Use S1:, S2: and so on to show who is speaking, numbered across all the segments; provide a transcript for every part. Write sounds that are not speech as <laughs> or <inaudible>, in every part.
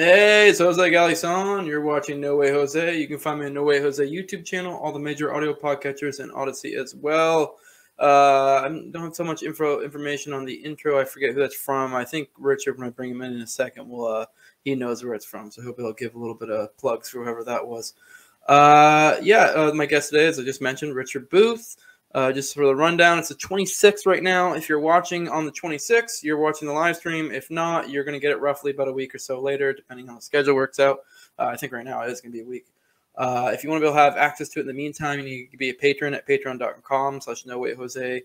S1: Hey, it's Jose Galison. You're watching No Way Jose. You can find me on No Way Jose YouTube channel, all the major audio podcatchers, and Odysee as well. Uh, I don't have so much info information on the intro. I forget who that's from. I think Richard, when I bring him in in a second, will uh, he knows where it's from. So I hope he'll give a little bit of plugs for whoever that was. Uh, yeah, uh, my guest today, as I just mentioned, Richard Booth. Uh, just for the rundown, it's the 26th right now. If you're watching on the 26th, you're watching the live stream. If not, you're going to get it roughly about a week or so later, depending on how the schedule works out. Uh, I think right now it is going to be a week. Uh, if you want to be able to have access to it in the meantime, you need to be a patron at patreon.com slash no wait Jose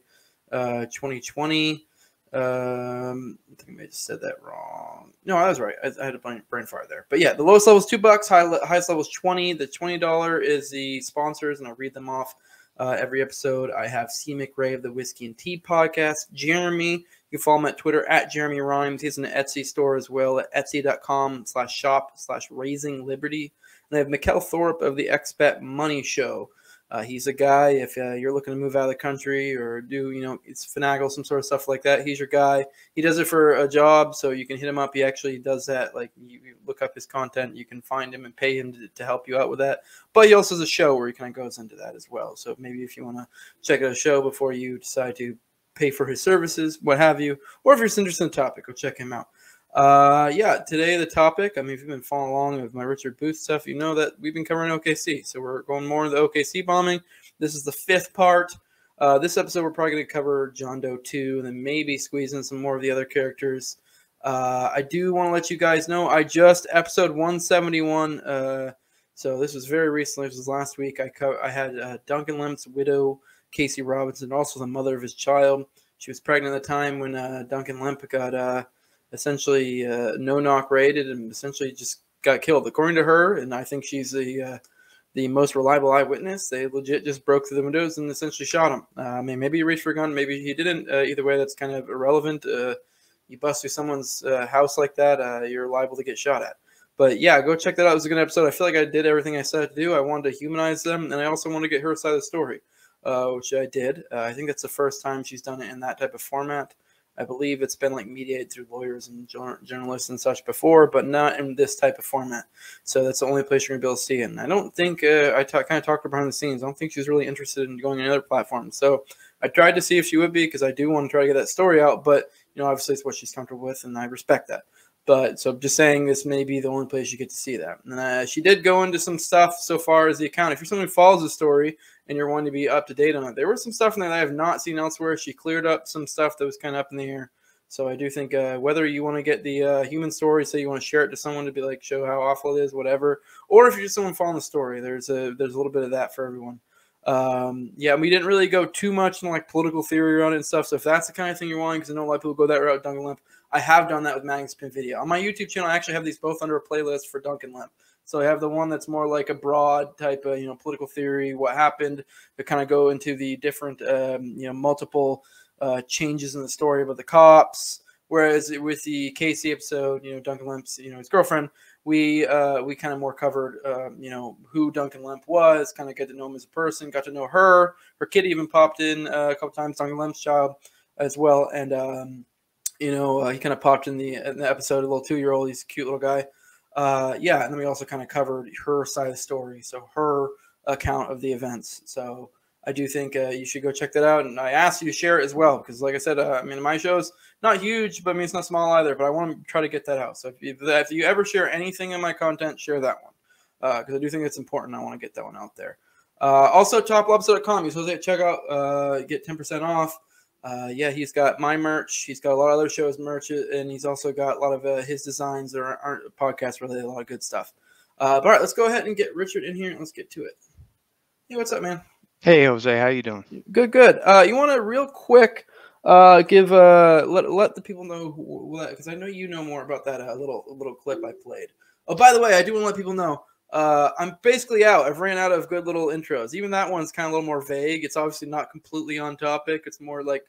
S1: uh, 2020. Um, I think I may have said that wrong. No, I was right. I, I had a brain, brain fire there. But yeah, the lowest level is two bucks. High, highest level is 20. The $20 is the sponsors, and I'll read them off uh, every episode. I have C. McRae of the Whiskey and Tea podcast. Jeremy, you can follow him at Twitter at Jeremy Rhymes. He's in an Etsy store as well at etsy.com slash shop slash raising liberty. And I have Mikkel Thorsrud of the Expat Money Show. Uh, he's a guy, if uh, you're looking to move out of the country or do, you know, it's finagle, some sort of stuff like that, he's your guy. He does it for a job, so you can hit him up. He actually does that. Like, you, you look up his content, you can find him and pay him to, to, help you out with that. But he also has a show where he kind of goes into that as well. So maybe if you want to check out a show before you decide to pay for his services, what have you, or if you're interested in the topic, go check him out. Uh, yeah, today the topic. I mean, if you've been following along with my Richard Booth stuff, you know that we've been covering OKC. So we're going more into the OKC bombing. This is the fifth part. Uh, this episode, we're probably going to cover John Doe 2 and then maybe squeeze in some more of the other characters. Uh, I do want to let you guys know I just episode 171. Uh, so this was very recently. This was last week. I co- I had uh, Duncan Lemp's widow, Casey Robinson, also the mother of his child. She was pregnant at the time when uh, Duncan Lemp got uh, essentially uh, no knock raided and essentially just got killed. According to her, and I think she's the uh, the most reliable eyewitness, they legit just broke through the windows and essentially shot him. Uh, I mean, maybe he reached for a gun, maybe he didn't. Uh, either way, that's kind of irrelevant. Uh, you bust through someone's uh, house like that, you're liable to get shot at. But yeah, go check that out. It was a good episode. I feel like I did everything I said to do. I wanted to humanize them, and I also wanted to get her side of the story, which I did. I think that's the first time she's done it in that type of format. I believe it's been like mediated through lawyers and journalists and such before, but not in this type of format. So that's the only place you're gonna be able to see it. And I don't think uh, I kind of talked her behind the scenes. I don't think she's really interested in going on other platforms. So I tried to see if she would be because I do want to try to get that story out. But you know, obviously it's what she's comfortable with, and I respect that. But so I'm just saying, this may be the only place you get to see that. And uh, she did go into some stuff so far as the account. If you're someone who follows the story and you're wanting to be up to date on it, there was some stuff in there that I have not seen elsewhere. She cleared up some stuff that was kind of up in the air. So I do think uh, whether you want to get the uh, human story, say you want to share it to someone to be like show how awful it is, whatever, or if you're just someone following the story, there's a there's a little bit of that for everyone. Um, yeah, we didn't really go too much in like political theory around it and stuff. So if that's the kind of thing you're wanting, because I know a lot of people go that route, Duncan Lemp, I have done that with Magnus Video. On my YouTube channel, I actually have these both under a playlist for Duncan Lemp. So I have the one that's more like a broad type of, you know, political theory, what happened, to kind of go into the different, um, you know, multiple uh, changes in the story about the cops. Whereas with the Casey episode, you know, Duncan Lemp's, you know, his girlfriend, we uh, we kind of more covered, uh, you know, who Duncan Lemp was, kind of get to know him as a person, got to know her. Her kid even popped in uh, a couple times, Duncan Lemp's child as well, and um, you know, uh, he kind of popped in the, in the episode, a little two year old. He's a cute little guy. Uh, yeah, and then we also kind of covered her side of the story, so her account of the events. So I do think uh, you should go check that out. And I asked you to share it as well because, like I said, uh, I mean, my show's not huge, but I mean, it's not small either. But I want to try to get that out. So if you, if you ever share anything in my content, share that one because uh, I do think it's important. I want to get that one out there. Uh, also, toplobsta.com. You to check out, get 10% off. Uh, yeah, he's got my merch. He's got a lot of other shows merch, and he's also got a lot of his designs that aren't, aren't podcast related, a lot of good stuff. but all right, let's go ahead and get Richard in here and let's get to it. Hey, what's up, man?
S2: Hey Jose, how you doing?
S1: Good, good. Uh, you want to real quick uh, give uh, let let the people know because I know you know more about that uh, little little clip I played. Oh, by the way, I do want to let people know uh, I'm basically out. I've ran out of good little intros. Even that one's kind of a little more vague. It's obviously not completely on topic. It's more like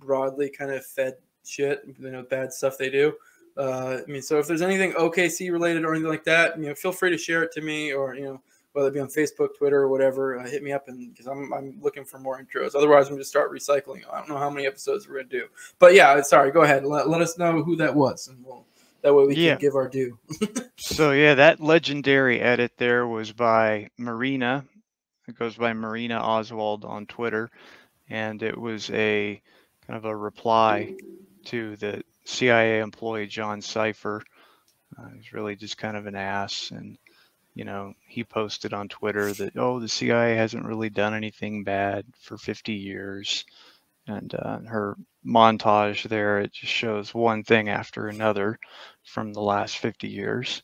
S1: broadly kind of fed shit, you know, bad stuff they do. Uh, I mean, so if there's anything OKC related or anything like that, you know, feel free to share it to me or you know whether it be on Facebook, Twitter, or whatever, uh, hit me up and because I'm, I'm looking for more intros. Otherwise, I'm going to start recycling. I don't know how many episodes we're going to do. But yeah, sorry, go ahead. Let, let us know who that was, and we'll That way we
S2: Yeah.
S1: can give our due. <laughs>
S2: So yeah, that legendary edit there was by Marina. It goes by Marina Oswald on Twitter, and it was a kind of a reply to the CIA employee John Sipher. Uh, he's really just kind of an ass, and you know he posted on Twitter that oh the CIA hasn't really done anything bad for 50 years, and uh, her montage there it just shows one thing after another from the last 50 years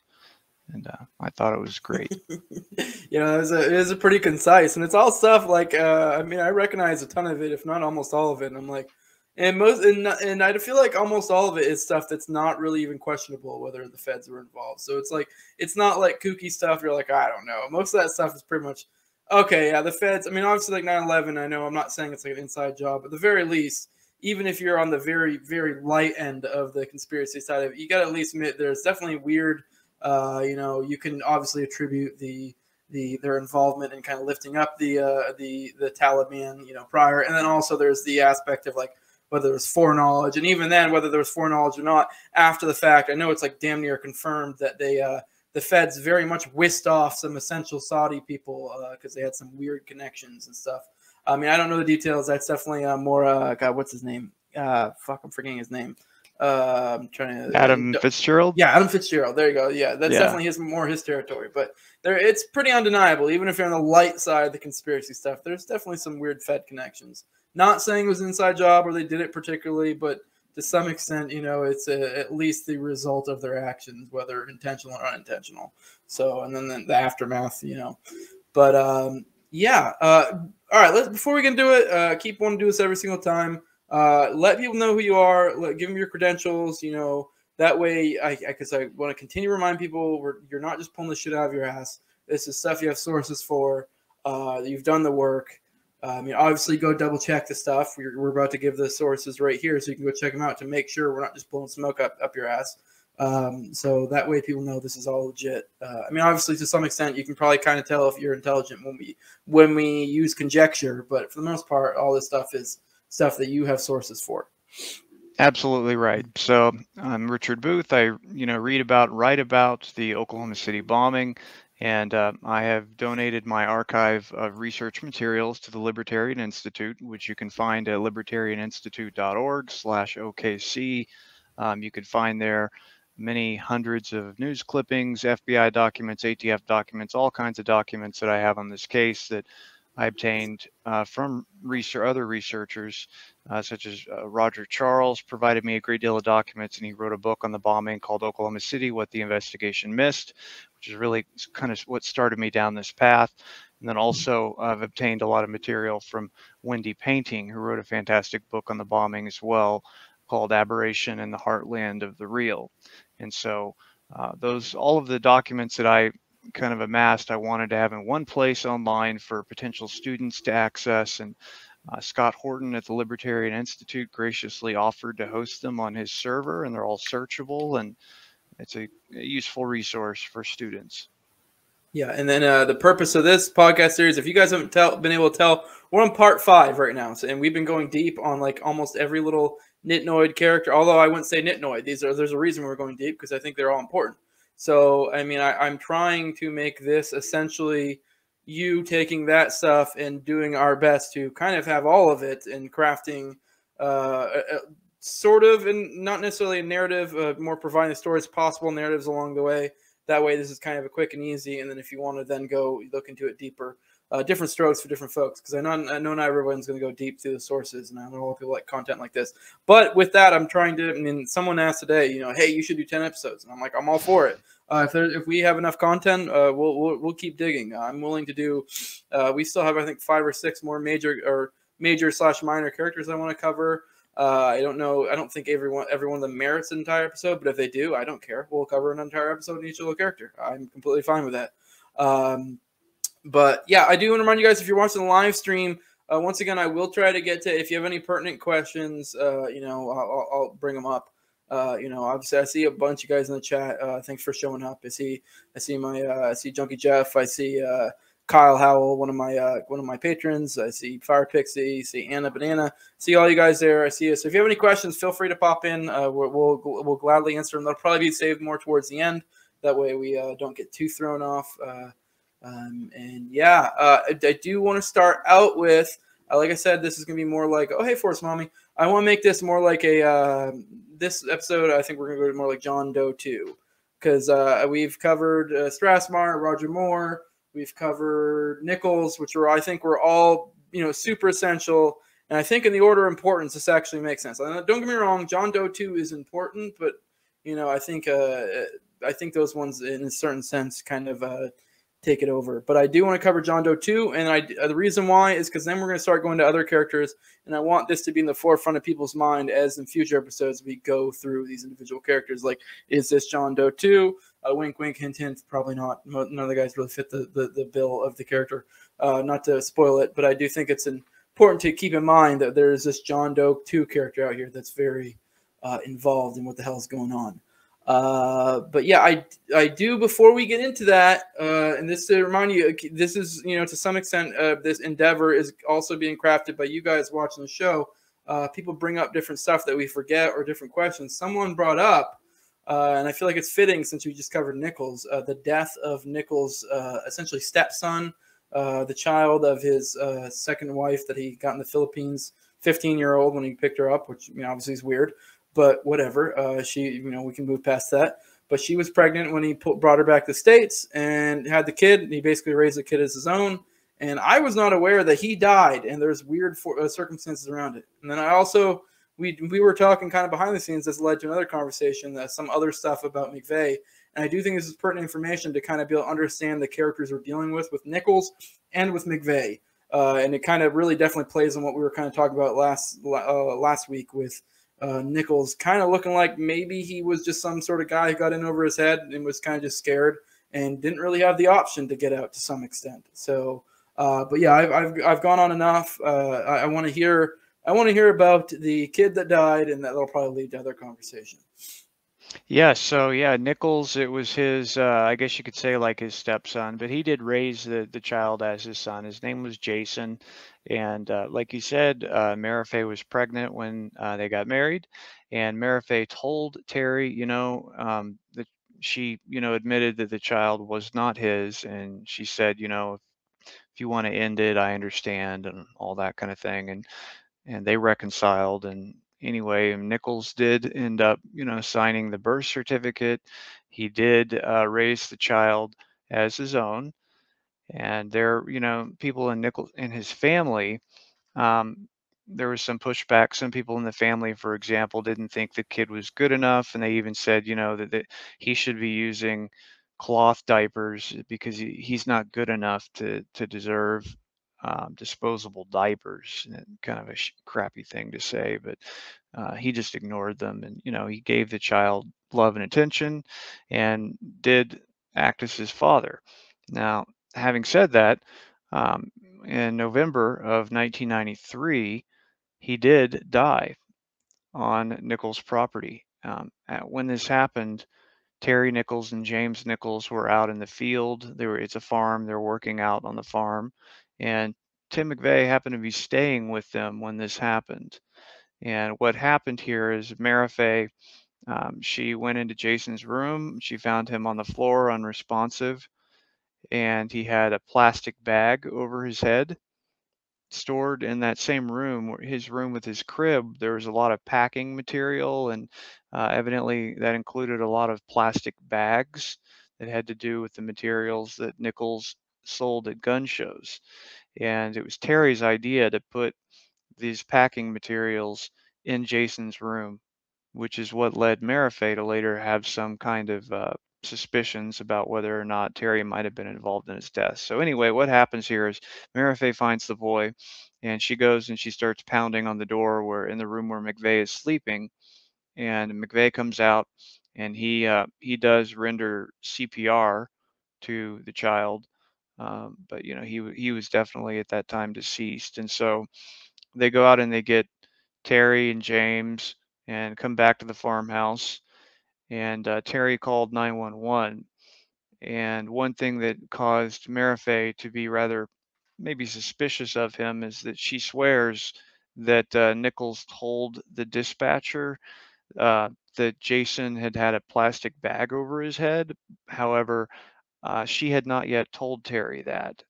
S2: and uh, I thought it was great. <laughs>
S1: you know, it was, a, it was a pretty concise, and it's all stuff like uh, I mean, I recognize a ton of it, if not almost all of it. And I'm like, and most, and, and I feel like almost all of it is stuff that's not really even questionable whether the feds were involved. So it's like it's not like kooky stuff. You're like, I don't know. Most of that stuff is pretty much okay. Yeah, the feds. I mean, obviously, like 9/11. I know I'm not saying it's like an inside job, but at the very least. Even if you're on the very, very light end of the conspiracy side of it, you got to at least admit there's definitely weird uh, you know, you can obviously attribute the the their involvement in kind of lifting up the uh, the the Taliban, you know, prior, and then also there's the aspect of like whether there was foreknowledge, and even then whether there was foreknowledge or not after the fact. I know it's like damn near confirmed that they uh, the feds very much whisked off some essential Saudi people because uh, they had some weird connections and stuff. I mean, I don't know the details. That's definitely uh, more. Uh, God, what's his name? Uh, fuck, I'm forgetting his name. Uh, I'm trying to
S2: Adam Fitzgerald.
S1: Yeah, Adam Fitzgerald. There you go. Yeah, that's
S2: Yeah.
S1: definitely his more his territory. But there, it's pretty undeniable. Even if you're on the light side of the conspiracy stuff, there's definitely some weird Fed connections. Not saying it was an inside job or they did it particularly, but to some extent, you know, it's a, at least the result of their actions, whether intentional or unintentional. So, and then the, the aftermath, you know. But um, yeah. Uh, all right. Let's before we can do it, uh, keep wanting to do this every single time. Uh, let people know who you are. Let, give them your credentials. You know, that way, I because I, want to continue to remind people we're, you're not just pulling the shit out of your ass. This is stuff you have sources for. Uh, you've done the work. Uh, I mean, obviously, go double check the stuff. We're, we're about to give the sources right here, so you can go check them out to make sure we're not just blowing smoke up, up your ass. Um, so that way, people know this is all legit. Uh, I mean, obviously, to some extent, you can probably kind of tell if you're intelligent when we when we use conjecture, but for the most part, all this stuff is stuff that you have sources for.
S2: Absolutely right. So I'm Richard Booth. I, you know, read about, write about the Oklahoma City bombing, and uh, I have donated my archive of research materials to the Libertarian Institute, which you can find at libertarianinstitute.org slash OKC. Um, you can find there many hundreds of news clippings, FBI documents, ATF documents, all kinds of documents that I have on this case that I obtained uh, from research, other researchers, uh, such as uh, Roger Charles, provided me a great deal of documents, and he wrote a book on the bombing called Oklahoma City: What the Investigation Missed, which is really kind of what started me down this path. And then also, I've obtained a lot of material from Wendy Painting, who wrote a fantastic book on the bombing as well, called Aberration in the Heartland of the Real. And so, uh, those all of the documents that I kind of amassed I wanted to have in one place online for potential students to access. And uh, Scott Horton at the Libertarian Institute graciously offered to host them on his server, and they're all searchable. And it's a, a useful resource for students.
S1: Yeah, and then uh, the purpose of this podcast series, if you guys haven't tell, been able to tell, we're on part five right now, so, and we've been going deep on like almost every little Nitnoid character. Although I wouldn't say Nitnoid; these are there's a reason we're going deep because I think they're all important. So, I mean, I, I'm trying to make this essentially you taking that stuff and doing our best to kind of have all of it and crafting uh, a sort of, and not necessarily a narrative, uh, more providing the stories possible narratives along the way. That way, this is kind of a quick and easy. And then if you want to then go look into it deeper, uh, different strokes for different folks because I know I know not everyone's going to go deep through the sources, and I know a lot of people like content like this. But with that, I'm trying to. I mean, someone asked today, you know, hey, you should do ten episodes, and I'm like, I'm all for it. Uh, if there, if we have enough content, uh, we'll, we'll we'll keep digging. I'm willing to do. Uh, we still have, I think, five or six more major or major slash minor characters I want to cover. Uh, I don't know. I don't think everyone every one of them merits an entire episode, but if they do, I don't care. We'll cover an entire episode in each little character. I'm completely fine with that. Um, but yeah, I do want to remind you guys if you're watching the live stream, uh, once again, I will try to get to if you have any pertinent questions, uh, you know, I'll, I'll bring them up. Uh, you know, obviously, I see a bunch of guys in the chat. Uh, thanks for showing up. I see, I see my, uh, I see Junkie Jeff. I see uh, Kyle Howell, one of my uh, one of my patrons. I see Fire Pixie, see Anna Banana, see all you guys there. I see you. So if you have any questions, feel free to pop in. Uh, we'll, we'll, we'll gladly answer them. They'll probably be saved more towards the end. That way we uh, don't get too thrown off. Uh, um, and yeah, uh, I, I, do want to start out with, uh, like I said, this is gonna be more like, oh hey, Force Mommy. I want to make this more like a this episode. I think we're gonna go more like John Doe two because we've covered Strassmeir, Roger Moore. We've covered Nichols, which are I think were all you know super essential. And I think in the order of importance, this actually makes sense. don't get me wrong, John Doe two is important, but you know I think uh, I think those ones in a certain sense kind of uh, take it over. But I do want to cover John Doe too, and I uh, the reason why is because then we're going to start going to other characters, and I want this to be in the forefront of people's mind as in future episodes we go through these individual characters. Like, is this John Doe too? Uh, wink, wink, hint, hint. Probably not. None of the guys really fit the the, the bill of the character. Uh, not to spoil it, but I do think it's important to keep in mind that there is this John Doe two character out here that's very uh, involved in what the hell is going on. Uh, but yeah, I I do before we get into that, uh, and this to remind you, this is you know to some extent uh, this endeavor is also being crafted by you guys watching the show. Uh, people bring up different stuff that we forget or different questions. Someone brought up, uh, and I feel like it's fitting since we just covered Nichols, uh, the death of Nichols' uh, essentially stepson, uh, the child of his uh, second wife that he got in the Philippines, 15 year old when he picked her up, which you know, obviously is weird but whatever. Uh, she, you know, we can move past that. But she was pregnant when he put, brought her back to the states and had the kid. he basically raised the kid as his own. And I was not aware that he died, and there's weird for, circumstances around it. And then I also we we were talking kind of behind the scenes. That's led to another conversation. That some other stuff about McVeigh. And I do think this is pertinent information to kind of be able to understand the characters we're dealing with with Nichols and with McVeigh. Uh, and it kind of really definitely plays on what we were kind of talking about last uh, last week with uh, Nichols kind of looking like maybe he was just some sort of guy who got in over his head and was kind of just scared and didn't really have the option to get out to some extent. So, uh, but yeah, I've, I've, I've gone on enough. Uh, I, I want to hear I want to hear about the kid that died, and that'll probably lead to other conversation.
S2: Yeah, so yeah, Nichols, it was his, uh, I guess you could say like his stepson, but he did raise the, the child as his son. His name was Jason. And uh, like you said, uh, was pregnant when uh, they got married. And Marifé told Terry, you know, um, that she, you know, admitted that the child was not his. And she said, you know, if you want to end it, I understand and all that kind of thing. And, and they reconciled and anyway, Nichols did end up, you know, signing the birth certificate. He did uh, raise the child as his own, and there, you know, people in Nichols in his family. Um, there was some pushback. Some people in the family, for example, didn't think the kid was good enough, and they even said, you know, that, that he should be using cloth diapers because he, he's not good enough to to deserve um, disposable diapers. Kind of a crappy thing to say, but uh, he just ignored them. And, you know, he gave the child love and attention and did act as his father. Now, having said that, um, in November of 1993, he did die on Nichols' property. Um, when this happened, Terry Nichols and James Nichols were out in the field. They were it's a farm. They're working out on the farm, and Tim McVeigh happened to be staying with them when this happened. And what happened here is Marifé, um, she went into Jason's room. She found him on the floor, unresponsive, and he had a plastic bag over his head. Stored in that same room, his room with his crib, there was a lot of packing material, and uh, evidently that included a lot of plastic bags that had to do with the materials that Nichols sold at gun shows. And it was Terry's idea to put these packing materials in Jason's room, which is what led Marifé to later have some kind of uh, suspicions about whether or not Terry might have been involved in his death. So anyway, what happens here is Marifé finds the boy, and she goes and she starts pounding on the door where in the room where McVeigh is sleeping, and McVeigh comes out and he uh, he does render CPR to the child, um, but you know he he was definitely at that time deceased, and so they go out and they get Terry and James and come back to the farmhouse. And uh, Terry called 911. And one thing that caused Marife to be rather maybe suspicious of him is that she swears that uh, Nichols told the dispatcher uh, that Jason had had a plastic bag over his head. However, uh, she had not yet told Terry that.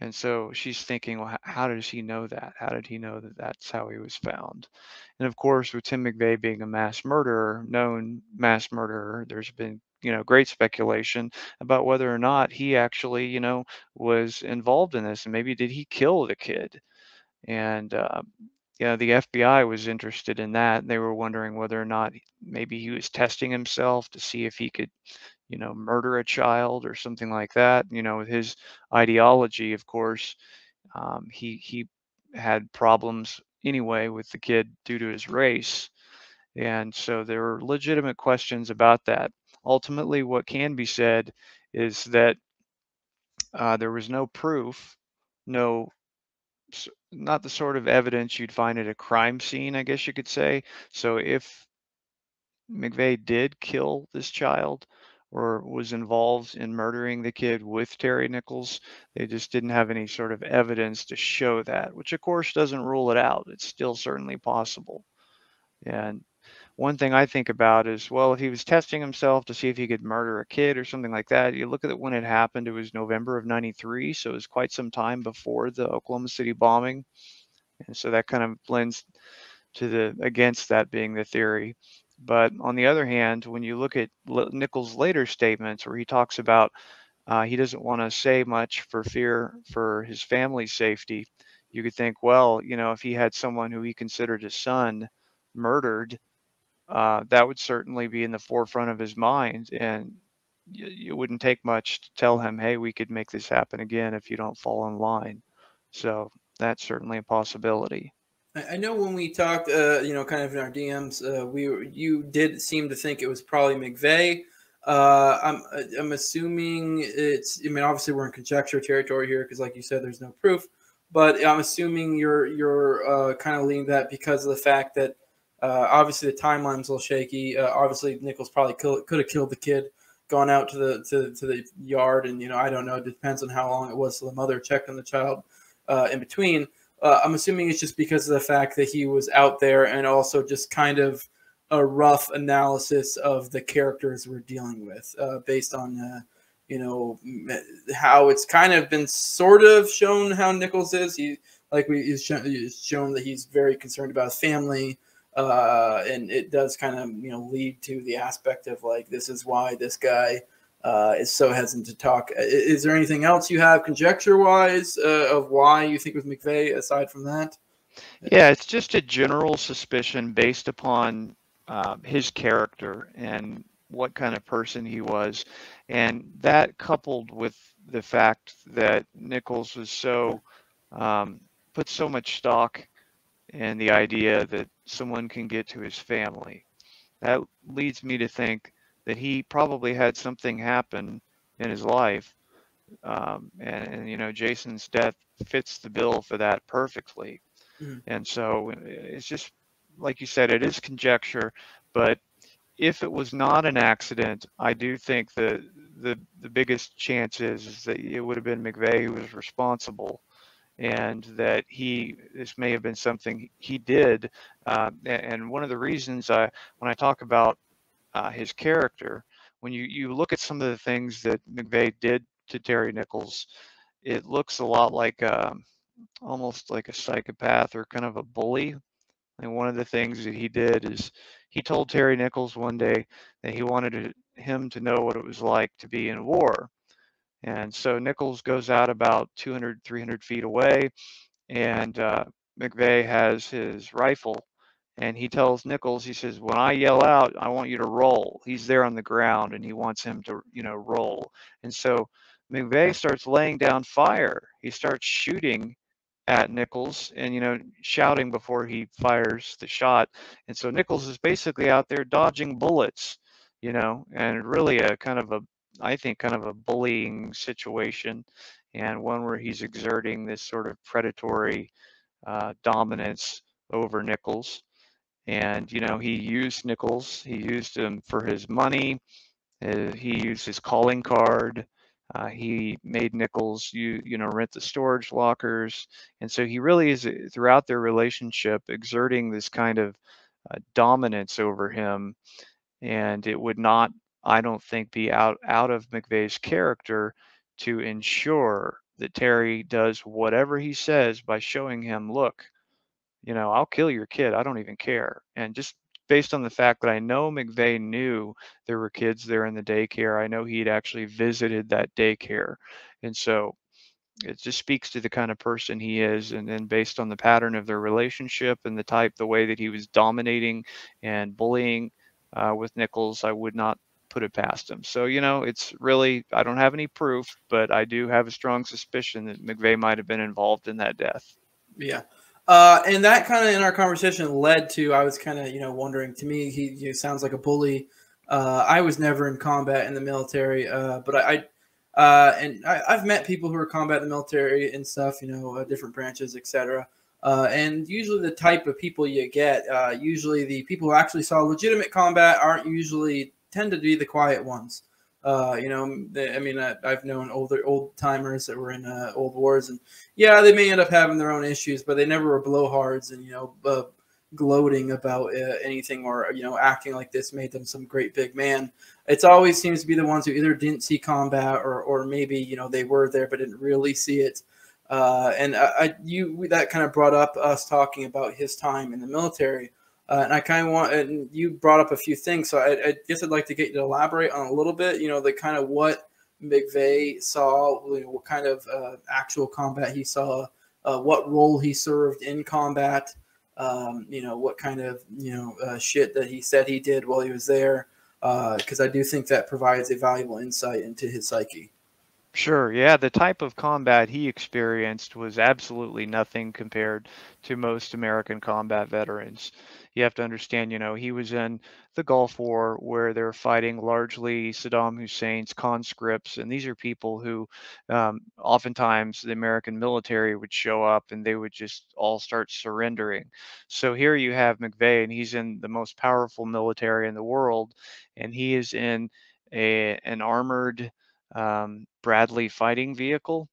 S2: And so she's thinking, well, how does he know that? How did he know that that's how he was found? And of course, with Tim McVeigh being a mass murderer, known mass murderer, there's been you know great speculation about whether or not he actually you know was involved in this and maybe did he kill the kid and uh, you know the FBI was interested in that And they were wondering whether or not maybe he was testing himself to see if he could you know murder a child or something like that you know with his ideology of course um, he he had problems anyway with the kid due to his race and so there were legitimate questions about that ultimately, what can be said is that uh, there was no proof, no, not the sort of evidence you'd find at a crime scene, I guess you could say. So if McVeigh did kill this child or was involved in murdering the kid with Terry Nichols, they just didn't have any sort of evidence to show that, which of course doesn't rule it out. It's still certainly possible. And one thing I think about is, well, if he was testing himself to see if he could murder a kid or something like that, you look at it when it happened, it was November of 93. So it was quite some time before the Oklahoma City bombing. And so that kind of blends to the against that being the theory. But on the other hand, when you look at Nichols' later statements where he talks about uh, he doesn't want to say much for fear for his family's safety, you could think, well, you know, if he had someone who he considered his son murdered, uh, that would certainly be in the forefront of his mind. And it wouldn't take much to tell him, hey, we could make this happen again if you don't fall in line. So that's certainly a possibility.
S1: I know when we talked, uh, you know, kind of in our DMs, uh, we you did seem to think it was probably McVeigh. Uh, I'm I'm assuming it's. I mean, obviously we're in conjecture territory here because, like you said, there's no proof. But I'm assuming you're you're uh, kind of leaning that because of the fact that uh, obviously, the timeline's a little shaky. Uh, obviously, Nichols probably could have killed the kid, gone out to the to, to the yard, and you know I don't know. It depends on how long it was till the mother checked on the child in between. Uh, I'm assuming it's just because of the fact that he was out there, and also just kind of a rough analysis of the characters we're dealing with, uh, based on uh, you know how it's kind of been sort of shown how Nichols is. He like we he's shown, he's shown that he's very concerned about family uh, and it does kind of you know lead to the aspect of like this is why this guy uh, is so hesitant to talk. Is there anything else you have conjecture wise uh, of why you think with McVeigh aside from that?
S2: Yeah, it's just a general suspicion based upon um, his character and what kind of person he was, and that coupled with the fact that Nichols was so um, put so much stock and the idea that someone can get to his family. That leads me to think that he probably had something happen in his life. Um, and, and, you know, Jason's death fits the bill for that perfectly. Mm-hmm. And so it's just, like you said, it is conjecture, but if it was not an accident, I do think that the the biggest chance is, is that it would have been McVeigh who was responsible and that he this may have been something he did. Uh, and one of the reasons I, when I talk about uh, his character, when you you look at some of the things that McVeigh did to Terry Nichols, it looks a lot like um, almost like a psychopath or kind of a bully. And one of the things that he did is he told Terry Nichols one day that he wanted him to know what it was like to be in war. And so Nichols goes out about 200, 300 feet away, and uh, McVeigh has his rifle, and he tells Nichols, he says, "When I yell out, I want you to roll." He's there on the ground, and he wants him to, you know, roll. And so McVeigh starts laying down fire. He starts shooting at Nichols and you know shouting before he fires the shot. And so Nichols is basically out there dodging bullets, you know, and really a kind of a I think, kind of a bullying situation and one where he's exerting this sort of predatory uh, dominance over Nichols. And, you know, he used Nichols, he used him for his money, Uh, he used his calling card. Uh, he made Nichols you you know rent the storage lockers, and so he really is throughout their relationship exerting this kind of uh, dominance over him, and it would not I don't think be out out of McVeigh's character to ensure that Terry does whatever he says by showing him, look, you know, I'll kill your kid. I don't even care. And just based on the fact that I know McVeigh knew there were kids there in the daycare. I know he'd actually visited that daycare. And so it just speaks to the kind of person he is. And then based on the pattern of their relationship and the type, the way that he was dominating and bullying uh, with Nichols, I would not put it past him. So, you know, it's really, I don't have any proof, but I do have a strong suspicion that McVeigh might have been involved in that death.
S1: Yeah. Uh, and that kind of in our conversation led to I was kind of you know wondering. To me, he, he sounds like a bully. Uh, I was never in combat in the military, uh, but I, I uh, and I, have met people who are combat in the military and stuff. You know, uh, different branches, etc. Uh, and usually, the type of people you get, usually the people who actually saw legitimate combat aren't usually tend to be the quiet ones. Uh, you know, they, I mean, I, have known older old timers that were in uh, old wars, and yeah, they may end up having their own issues, but they never were blowhards and you know, uh, gloating about uh, anything or you know, acting like this made them some great big man. It's always seems to be the ones who either didn't see combat or or maybe you know they were there but didn't really see it. Uh, and I, I, you that kind of brought up us talking about his time in the military. Uh, and I kind of want, and you brought up a few things, so I, I, guess I'd like to get you to elaborate on a little bit. You know, the kind of what McVeigh saw, you know, what kind of uh, actual combat he saw, uh, what role he served in combat. Um, you know, what kind of you know uh, shit that he said he did while he was there, because uh, I do think that provides a valuable insight into his psyche.
S2: Sure. Yeah. The type of combat he experienced was absolutely nothing compared to most American combat veterans you have to understand, you know, he was in the Gulf War where they're fighting largely Saddam Hussein's conscripts. And these are people who um, oftentimes the American military would show up and they would just all start surrendering. So here you have McVeigh, and he's in the most powerful military in the world, and he is in a, an armored um, Bradley fighting vehicle.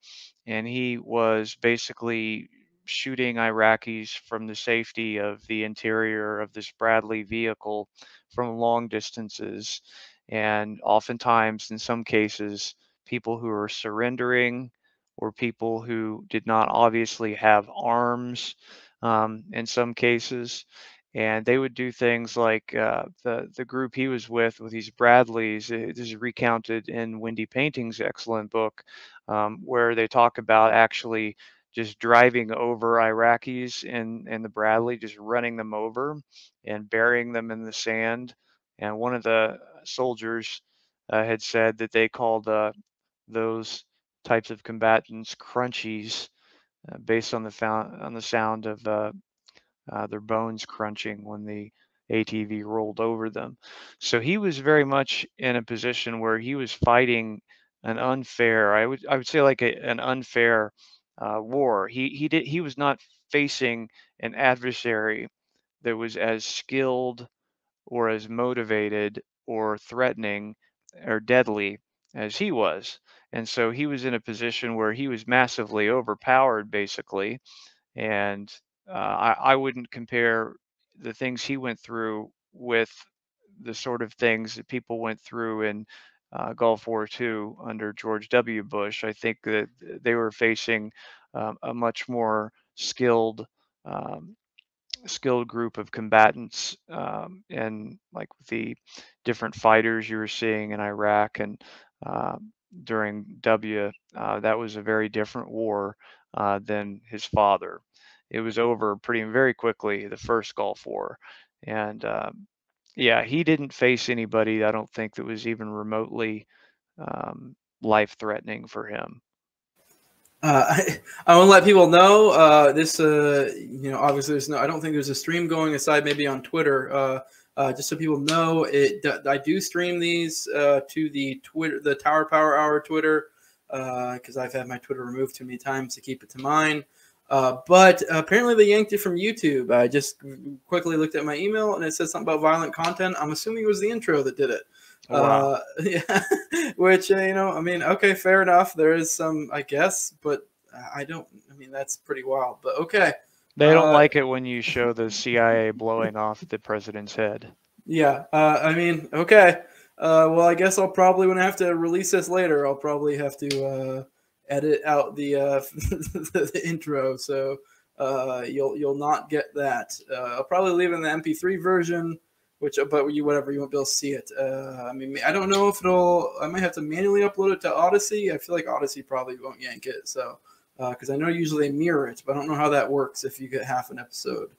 S2: And he was basically shooting Iraqis from the safety of the interior of this Bradley vehicle from long distances. And oftentimes, in some cases, people who are surrendering or people who did not obviously have arms um, in some cases. And they would do things like uh, the the group he was with with these Bradleys. This is recounted in Wendy Painting's excellent book, um, where they talk about actually just driving over Iraqis in, in the Bradley, just running them over and burying them in the sand. And one of the soldiers uh, had said that they called uh, those types of combatants crunchies uh, based on the found, on the sound of uh, uh, their bones crunching when the ATV rolled over them. So he was very much in a position where he was fighting an unfair, I would I would say like a, an unfair uh, war. He he did he was not facing an adversary that was as skilled or as motivated or threatening or deadly as he was. And so he was in a position where he was massively overpowered, basically. And uh, I, I wouldn't compare the things he went through with the sort of things that people went through in uh, Gulf War II under George W. Bush. I think that they were facing um, a much more skilled um, skilled group of combatants um, and like the different fighters you were seeing in Iraq and uh, during W, uh, that was a very different war uh, than his father. It was over pretty very quickly, the first Gulf War. And um, yeah, he didn't face anybody, I don't think, that was even remotely um, life threatening for him.
S1: Uh, I, <laughs> I want to let people know uh, this. Uh, you know, obviously, there's no. I don't think there's a stream going aside, maybe on Twitter. Uh, uh, just so people know, it. I do stream these uh, to the Twitter, the Tower Power Hour Twitter, because I've had my Twitter removed too many times to keep it to mine. But apparently, they yanked it from YouTube. I just quickly looked at my email and it said something about violent content. I'm assuming it was the intro that did it.
S2: Oh, wow.
S1: Uh, <laughs> yeah, which uh, you know, I mean, okay, fair enough. There is some, I guess, but I don't. I mean, that's pretty wild. But okay.
S2: They don't
S1: Uh,
S2: like it when you show the CIA blowing off the president's head.
S1: Yeah. Uh, I mean, okay. Uh, well, I guess I'll probably when I have to release this later, I'll probably have to uh, edit out the, uh, <laughs> the intro, so uh, you'll you'll not get that. Uh, I'll probably leave it in the MP3 version, which but you whatever you won't be able to see it. Uh, I mean, I don't know if it'll. I might have to manually upload it to Odysee. I feel like Odysee probably won't yank it, so because I know usually they mirror it, but I don't know how that works if you get half an episode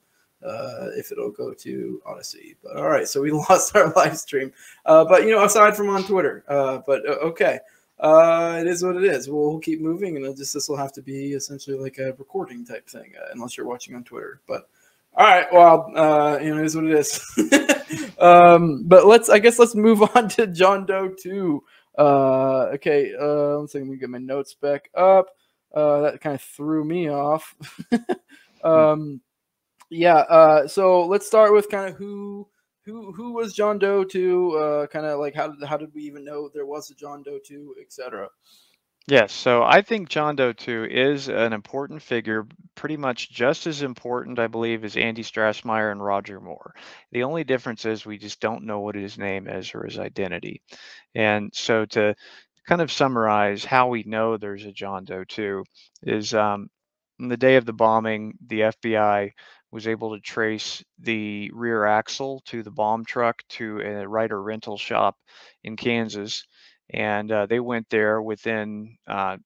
S1: uh, if it'll go to Odysee. But all right, so we <laughs> lost our live stream. Uh, but you know, aside from on Twitter, uh, but uh, okay, uh, it is what it is. We'll, we'll keep moving, and just this will have to be essentially like a recording type thing, uh, unless you're watching on Twitter. But all right, well, uh, you know, it is what it is. <laughs> um, but let's, I guess, let's move <laughs> on to John Doe two. Uh, okay, uh, let's see, let me get my notes back up. Uh, that kind of threw me off. <laughs> um, yeah. Uh, so let's start with kind of who who who was John Doe two? Uh, kind of like how did how did we even know there was a John Doe two, etc.
S2: Yes, so I think John Doe 2 is an important figure, pretty much just as important, I believe, as Andy Strassmeir and Roger Moore. The only difference is we just don't know what his name is or his identity. And so to kind of summarize how we know there's a John Doe 2 is um, on the day of the bombing, the FBI was able to trace the rear axle to the bomb truck to a Ryder rental shop in Kansas and uh, they went there within uh,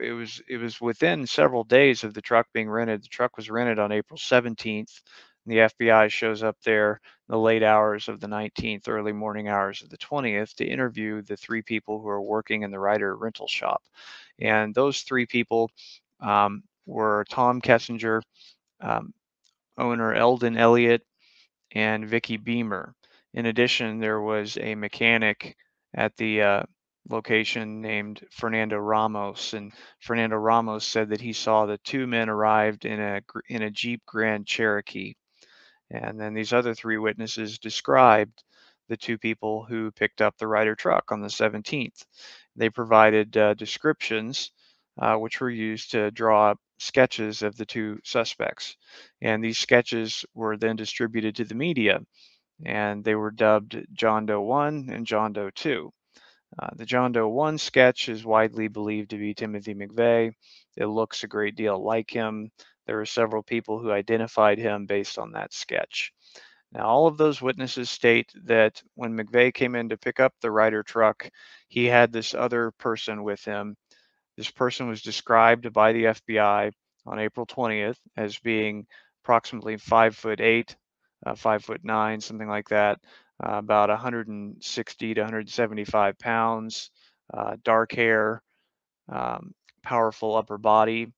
S2: it was it was within several days of the truck being rented. The truck was rented on April 17th. And the FBI shows up there in the late hours of the 19th, early morning hours of the 20th to interview the three people who are working in the Ryder rental shop. And those three people um, were Tom Kessinger, um, owner Eldon Elliott, and Vicky Beamer. In addition, there was a mechanic at the uh, location named Fernando Ramos, and Fernando Ramos said that he saw the two men arrived in a in a Jeep Grand Cherokee, and then these other three witnesses described the two people who picked up the Ryder truck on the 17th. They provided uh, descriptions, uh, which were used to draw sketches of the two suspects, and these sketches were then distributed to the media and they were dubbed John Doe 1 and John Doe 2. Uh, the John Doe 1 sketch is widely believed to be Timothy McVeigh. It looks a great deal like him. There are several people who identified him based on that sketch. Now, all of those witnesses state that when McVeigh came in to pick up the Ryder truck, he had this other person with him. This person was described by the FBI on April 20th as being approximately five foot eight, uh, five foot nine, something like that, uh, about 160 to 175 pounds, uh, dark hair, um, powerful upper body,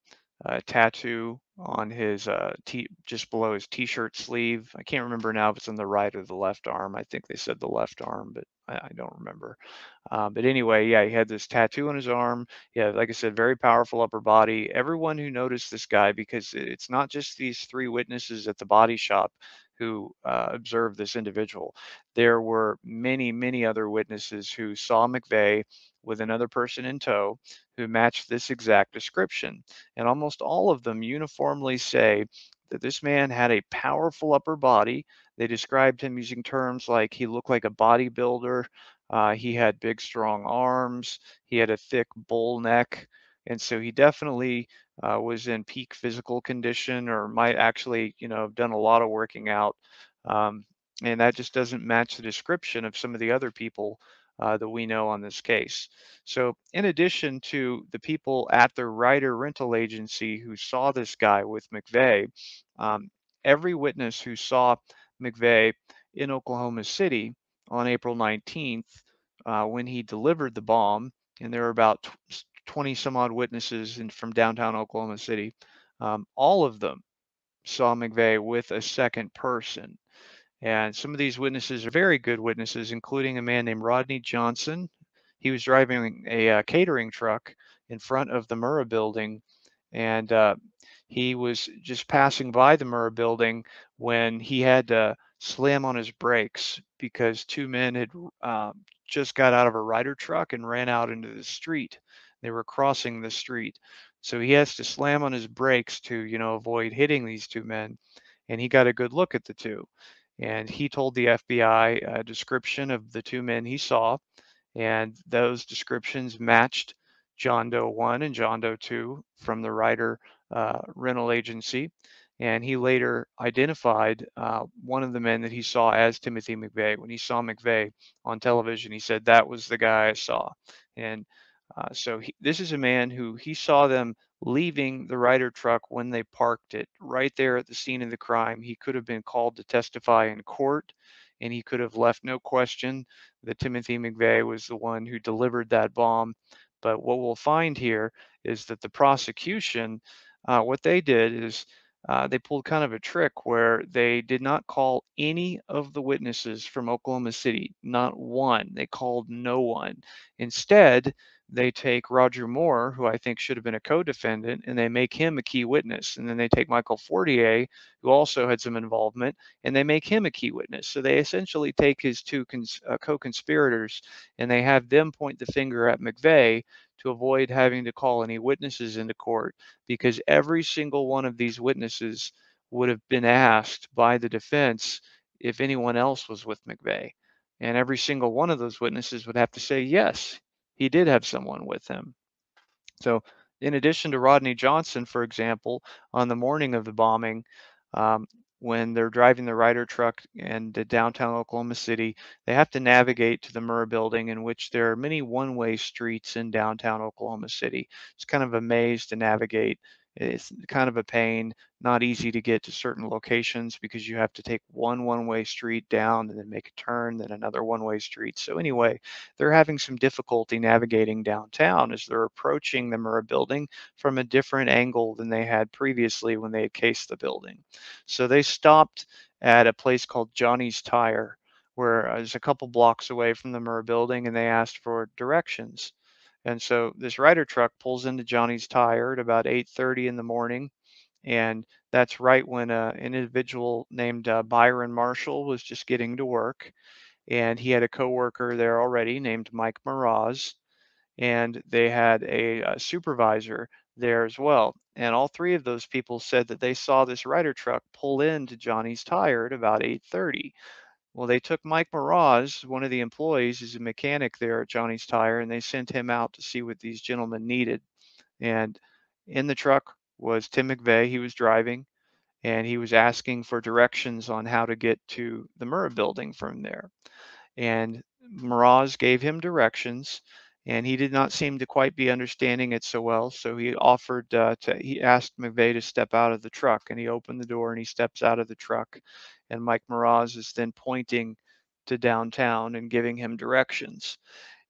S2: tattoo on his uh, t- just below his t-shirt sleeve. I can't remember now if it's on the right or the left arm. I think they said the left arm, but I, don't remember. Uh, but anyway, yeah, he had this tattoo on his arm. Yeah, like I said, very powerful upper body. Everyone who noticed this guy, because it's not just these three witnesses at the body shop who uh, observed this individual. There were many, many other witnesses who saw McVeigh with another person in tow who matched this exact description. And almost all of them uniformly say that this man had a powerful upper body. They described him using terms like he looked like a bodybuilder, uh, he had big, strong arms, he had a thick bull neck. And so he definitely uh, was in peak physical condition or might actually, you know, have done a lot of working out. Um, and that just doesn't match the description of some of the other people uh, that we know on this case. So in addition to the people at the Ryder rental agency who saw this guy with McVeigh, um, every witness who saw McVeigh in Oklahoma City on April 19th uh, when he delivered the bomb, and there were about 20 some odd witnesses in, from downtown Oklahoma City, um, all of them saw McVeigh with a second person. And some of these witnesses are very good witnesses, including a man named Rodney Johnson. He was driving a uh, catering truck in front of the Murrah building, and uh, he was just passing by the Murrah building when he had to slam on his brakes because two men had um, just got out of a Ryder truck and ran out into the street. They were crossing the street. So he has to slam on his brakes to, you know, avoid hitting these two men. And he got a good look at the two. And he told the FBI a description of the two men he saw. And those descriptions matched John Doe 1 and John Doe 2 from the Ryder uh, rental agency. And he later identified uh, one of the men that he saw as Timothy McVeigh. When he saw McVeigh on television, he said, That was the guy I saw. And uh, so he, this is a man who he saw them leaving the Ryder truck when they parked it right there at the scene of the crime. He could have been called to testify in court and he could have left no question that Timothy McVeigh was the one who delivered that bomb. But what we'll find here is that the prosecution, uh, what they did is uh, they pulled kind of a trick where they did not call any of the witnesses from Oklahoma City, not one. They called no one. Instead, they take Roger Moore, who I think should have been a co-defendant, and they make him a key witness. And then they take Michael Fortier, who also had some involvement, and they make him a key witness. So they essentially take his two cons- uh, co-conspirators and they have them point the finger at McVeigh to avoid having to call any witnesses into court because every single one of these witnesses would have been asked by the defense if anyone else was with McVeigh. And every single one of those witnesses would have to say, yes, he did have someone with him. So, in addition to Rodney Johnson, for example, on the morning of the bombing, um, when they're driving the Ryder truck in downtown Oklahoma City, they have to navigate to the Murrah building, in which there are many one way streets in downtown Oklahoma City. It's kind of a maze to navigate. It's kind of a pain, not easy to get to certain locations because you have to take one one-way street down and then make a turn, then another one-way street. So anyway, they're having some difficulty navigating downtown as they're approaching the Murrah building from a different angle than they had previously when they had cased the building. So they stopped at a place called Johnny's Tire, where uh, it's a couple blocks away from the Murrah building, and they asked for directions. And so this Ryder truck pulls into Johnny's tire at about 8:30 in the morning, and that's right when uh, an individual named uh, Byron Marshall was just getting to work, and he had a coworker there already named Mike Moroz, and they had a, a supervisor there as well. And all three of those people said that they saw this Ryder truck pull into Johnny's tire at about 8:30. Well, they took Mike Moroz, one of the employees, he's a mechanic there at Johnny's Tire, and they sent him out to see what these gentlemen needed. And in the truck was Tim McVeigh. He was driving, and he was asking for directions on how to get to the Murrah building from there. And Moroz gave him directions, and he did not seem to quite be understanding it so well. So he offered uh, to, he asked McVeigh to step out of the truck, and he opened the door and he steps out of the truck and Mike Moroz is then pointing to downtown and giving him directions.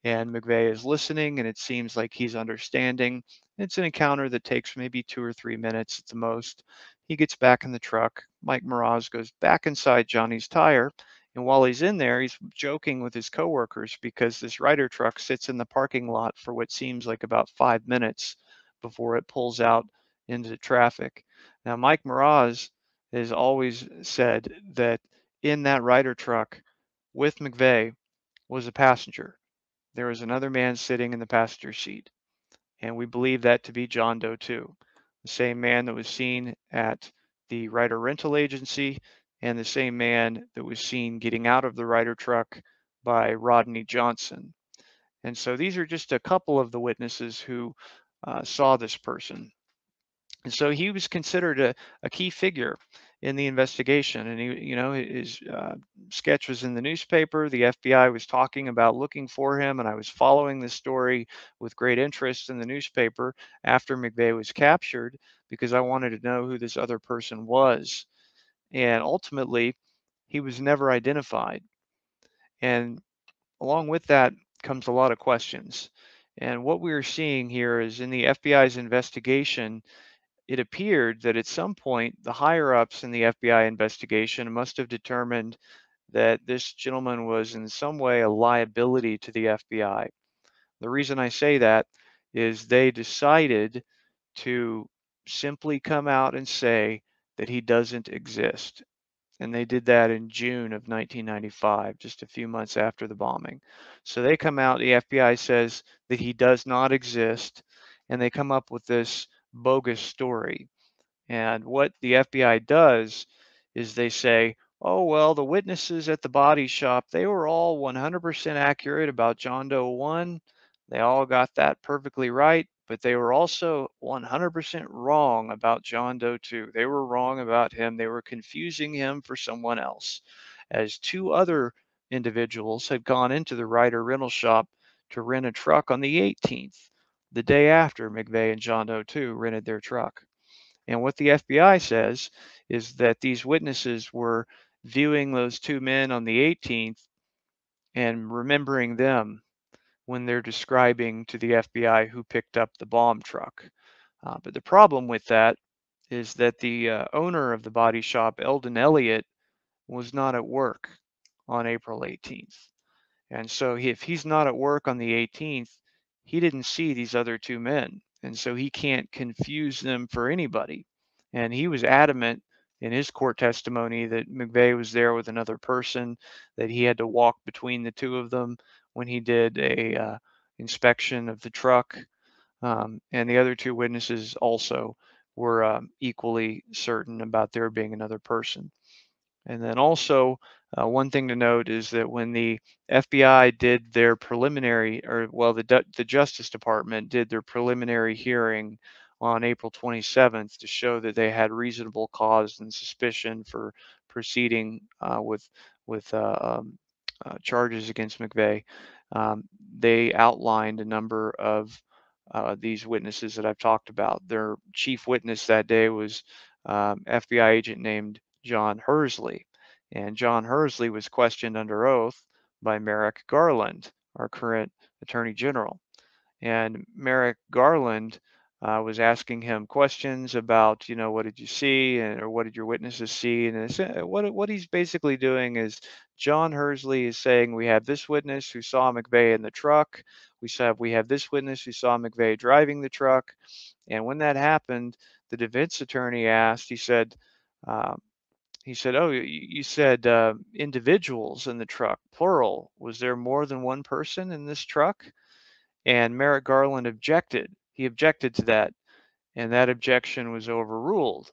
S2: And McVeigh is listening, and it seems like he's understanding. It's an encounter that takes maybe two or three minutes at the most. He gets back in the truck. Mike Moroz goes back inside Johnny's tire. And while he's in there, he's joking with his coworkers because this Ryder truck sits in the parking lot for what seems like about five minutes before it pulls out into traffic. Now, Mike Meroz has always said that in that Ryder truck with McVeigh was a passenger. There was another man sitting in the passenger seat. And we believe that to be John Doe 2, the same man that was seen at the Ryder rental agency and the same man that was seen getting out of the Ryder truck by Rodney Johnson. And so these are just a couple of the witnesses who uh, saw this person. And so he was considered a, a key figure in the investigation. And he, you know, his uh, sketch was in the newspaper. The FBI was talking about looking for him, and I was following this story with great interest in the newspaper after McVeigh was captured because I wanted to know who this other person was. And ultimately, he was never identified. And along with that comes a lot of questions. And what we are seeing here is in the FBI's investigation, it appeared that at some point the higher ups in the FBI investigation must have determined that this gentleman was in some way a liability to the FBI. The reason I say that is they decided to simply come out and say that he doesn't exist. and they did that in June of 1995, just a few months after the bombing. So they come out, the FBI says that he does not exist, and they come up with this bogus story. And what the FBI does is they say, oh, well, the witnesses at the body shop, they were all 100% accurate about John Doe 1. They all got that perfectly right, but they were also 100% wrong about John Doe 2. They were wrong about him. They were confusing him for someone else, as two other individuals had gone into the Ryder rental shop to rent a truck on the 18th, the day after McVeigh and John Doe 2 rented their truck. And what the FBI says is that these witnesses were viewing those two men on the 18th and remembering them when they're describing to the FBI who picked up the bomb truck. Uh, but the problem with that is that the uh, owner of the body shop, Eldon Elliott, was not at work on April 18th. And so if he's not at work on the 18th, he didn't see these other two men. And so he can't confuse them for anybody. And he was adamant in his court testimony that McVeigh was there with another person, that he had to walk between the two of them when he did a uh, inspection of the truck. Um, and the other two witnesses also were um, equally certain about there being another person. And then also, uh, one thing to note is that when the FBI did their preliminary, or well, the, the Justice Department did their preliminary hearing on April 27th to show that they had reasonable cause and suspicion for proceeding uh, with with uh, um, uh, charges against McVeigh. Um, they outlined a number of uh, these witnesses that I've talked about. Their chief witness that day was um, FBI agent named John Hersley, and John Hersley was questioned under oath by Merrick Garland, our current Attorney General. And Merrick Garland uh, was asking him questions about, you know, what did you see and or what did your witnesses see? And uh, what what he's basically doing is John Hersley is saying we have this witness who saw McVeigh in the truck. We said we have this witness who saw McVeigh driving the truck. And when that happened, the defense attorney asked. He said. Um, he said, "Oh, you, said uh, individuals in the truck, plural. Was there more than one person in this truck?" And Merrick Garland objected he objected to that, and that objection was overruled.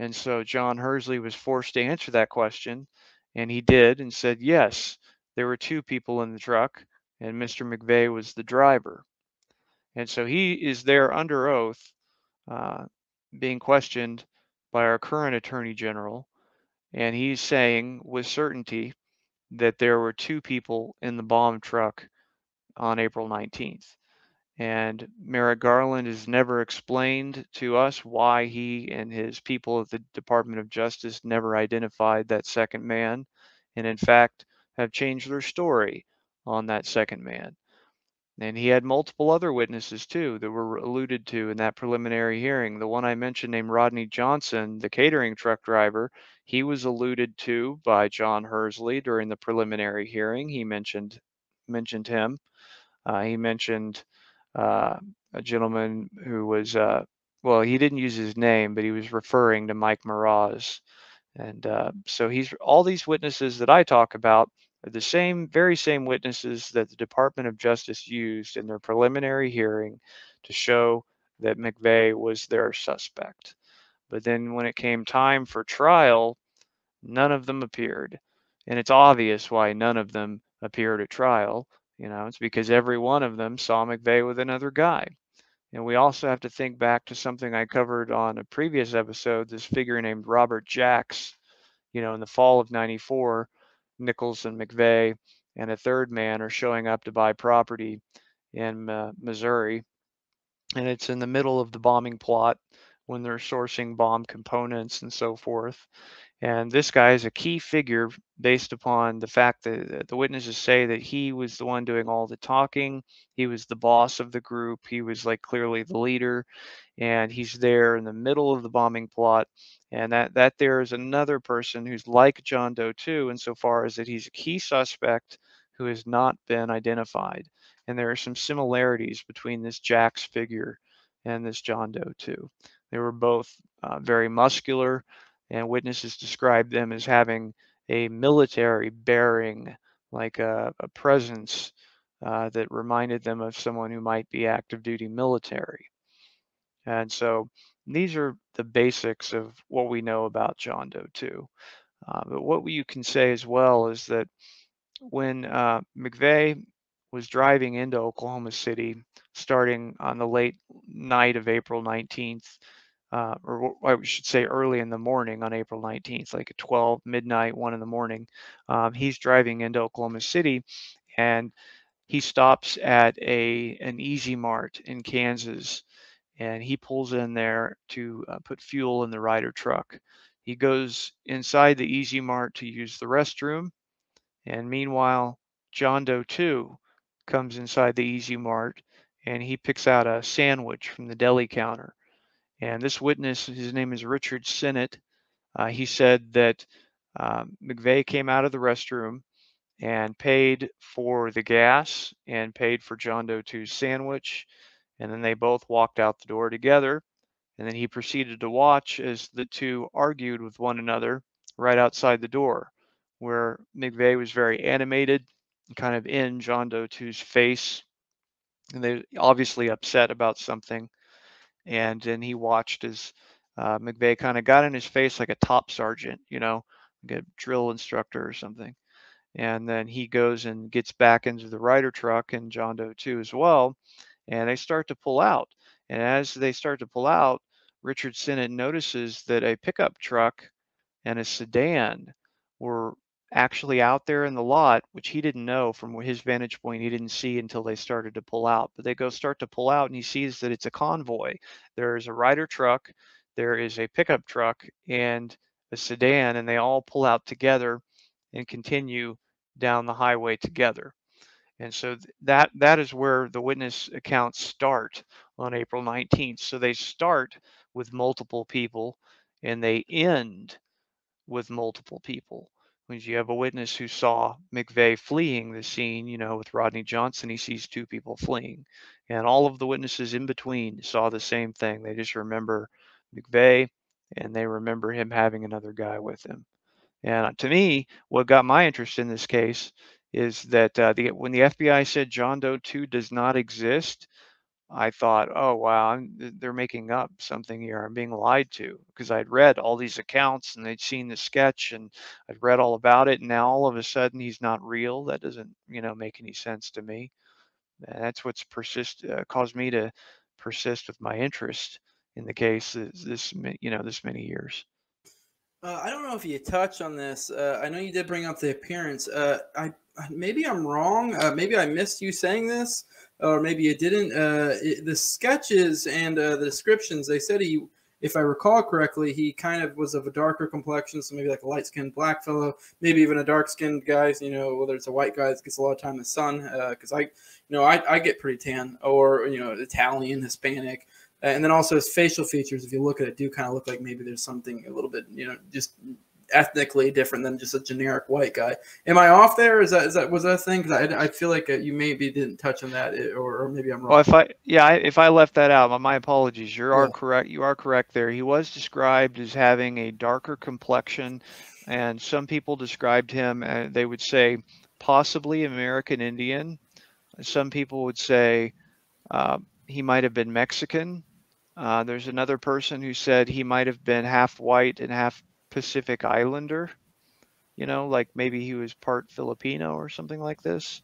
S2: And so John Hersley was forced to answer that question, and he did and said, yes, there were two people in the truck, and Mr. McVeigh was the driver. And so he is there under oath, uh, being questioned by our current Attorney General, and he's saying with certainty that there were two people in the bomb truck on April 19th. And Merrick Garland has never explained to us why he and his people at the Department of Justice never identified that second man, and in fact have changed their story on that second man. And he had multiple other witnesses too that were alluded to in that preliminary hearing. The one I mentioned named Rodney Johnson, the catering truck driver, he was alluded to by John Hersley during the preliminary hearing. He mentioned mentioned him. Uh, he mentioned uh, a gentleman who was, uh, well, he didn't use his name, but he was referring to Mike Moroz. And uh, so he's all these witnesses that I talk about the same, very same witnesses that the Department of Justice used in their preliminary hearing to show that McVeigh was their suspect. But then when it came time for trial, none of them appeared. And it's obvious why none of them appeared at trial you know, it's because every one of them saw McVeigh with another guy. And we also have to think back to something I covered on a previous episode this figure named Robert Jacks. You know, in the fall of 94, Nichols and McVeigh and a third man are showing up to buy property in uh, Missouri. And it's in the middle of the bombing plot when they're sourcing bomb components and so forth. And this guy is a key figure based upon the fact that the witnesses say that he was the one doing all the talking. He was the boss of the group. He was like clearly the leader. And he's there in the middle of the bombing plot. And that, that there is another person who's like John Doe 2 insofar as that he's a key suspect who has not been identified. And there are some similarities between this Jacks figure and this John Doe 2. They were both uh, very muscular. and witnesses described them as having a military bearing, like a, a presence uh, that reminded them of someone who might be active duty military. And so these are the basics of what we know about John Doe 2. Uh, but what you can say as well is that when uh, McVeigh was driving into Oklahoma City starting on the late night of April 19th, uh, or I should say early in the morning on April 19th, like at 12 midnight, one in the morning. Um, he's driving into Oklahoma City, and he stops at a an Easy Mart in Kansas, and he pulls in there to uh, put fuel in the Ryder truck. He goes inside the Easy Mart to use the restroom, and meanwhile, John Doe 2 comes inside the Easy Mart and he picks out a sandwich from the deli counter. And this witness, his name is Richard Sinnott, uh, he said that um, McVeigh came out of the restroom and paid for the gas and paid for John Doe 2's sandwich. And then they both walked out the door together. And then he proceeded to watch as the two argued with one another right outside the door, where McVeigh was very animated, kind of in John Doe 2's face. And they obviously upset about something. And then he watched as uh, McVeigh kind of got in his face like a top sergeant, you know, like a drill instructor or something. And then he goes and gets back into the Ryder truck and John Doe 2 as well. And they start to pull out. And as they start to pull out, Richard Sinnott notices that a pickup truck and a sedan were actually out there in the lot, which he didn't know from his vantage point, he didn't see until they started to pull out. But they go start to pull out and he sees that it's a convoy. There is a Ryder truck, there is a pickup truck, and a sedan, and they all pull out together and continue down the highway together. And so that that is where the witness accounts start on April 19th. So they start with multiple people and they end with multiple people. When you have a witness who saw McVeigh fleeing the scene, you know, with Rodney Johnson, he sees two people fleeing. And all of the witnesses in between saw the same thing. They just remember McVeigh and they remember him having another guy with him. And to me, what got my interest in this case is that uh, the, when the FBI said John Doe 2 does not exist, I thought, oh, wow, I'm, they're making up something here. I'm being lied to because I'd read all these accounts and they'd seen the sketch and I'd read all about it. And now all of a sudden he's not real. That doesn't, you know, make any sense to me. And that's what's persist uh, caused me to persist with my interest in the case this, this you know, this many years.
S1: Uh, I don't know if you touch on this. Uh, I know you did bring up the appearance. Uh, I maybe I'm wrong. Uh, maybe I missed you saying this, or maybe you didn't. Uh, it, the sketches and uh, the descriptions they said he, if I recall correctly, he kind of was of a darker complexion, so maybe like a light skinned black fellow, maybe even a dark skinned guy. You know, whether it's a white guy that gets a lot of time in the sun, because I, you know, I, I get pretty tan, or you know, Italian, Hispanic. And then also his facial features, if you look at it, do kind of look like maybe there's something a little bit, you know, just ethnically different than just a generic white guy. Am I off there? Is that is that was that a thing? Because I, I feel like uh, you maybe didn't touch on that, or, or maybe I'm wrong.
S2: Well, if I yeah, if I left that out, my apologies. You are yeah. correct. You are correct there. He was described as having a darker complexion, and some people described him. Uh, they would say possibly American Indian. Some people would say uh, he might have been Mexican. Uh, there's another person who said he might have been half white and half Pacific Islander. You know, like maybe he was part Filipino or something like this.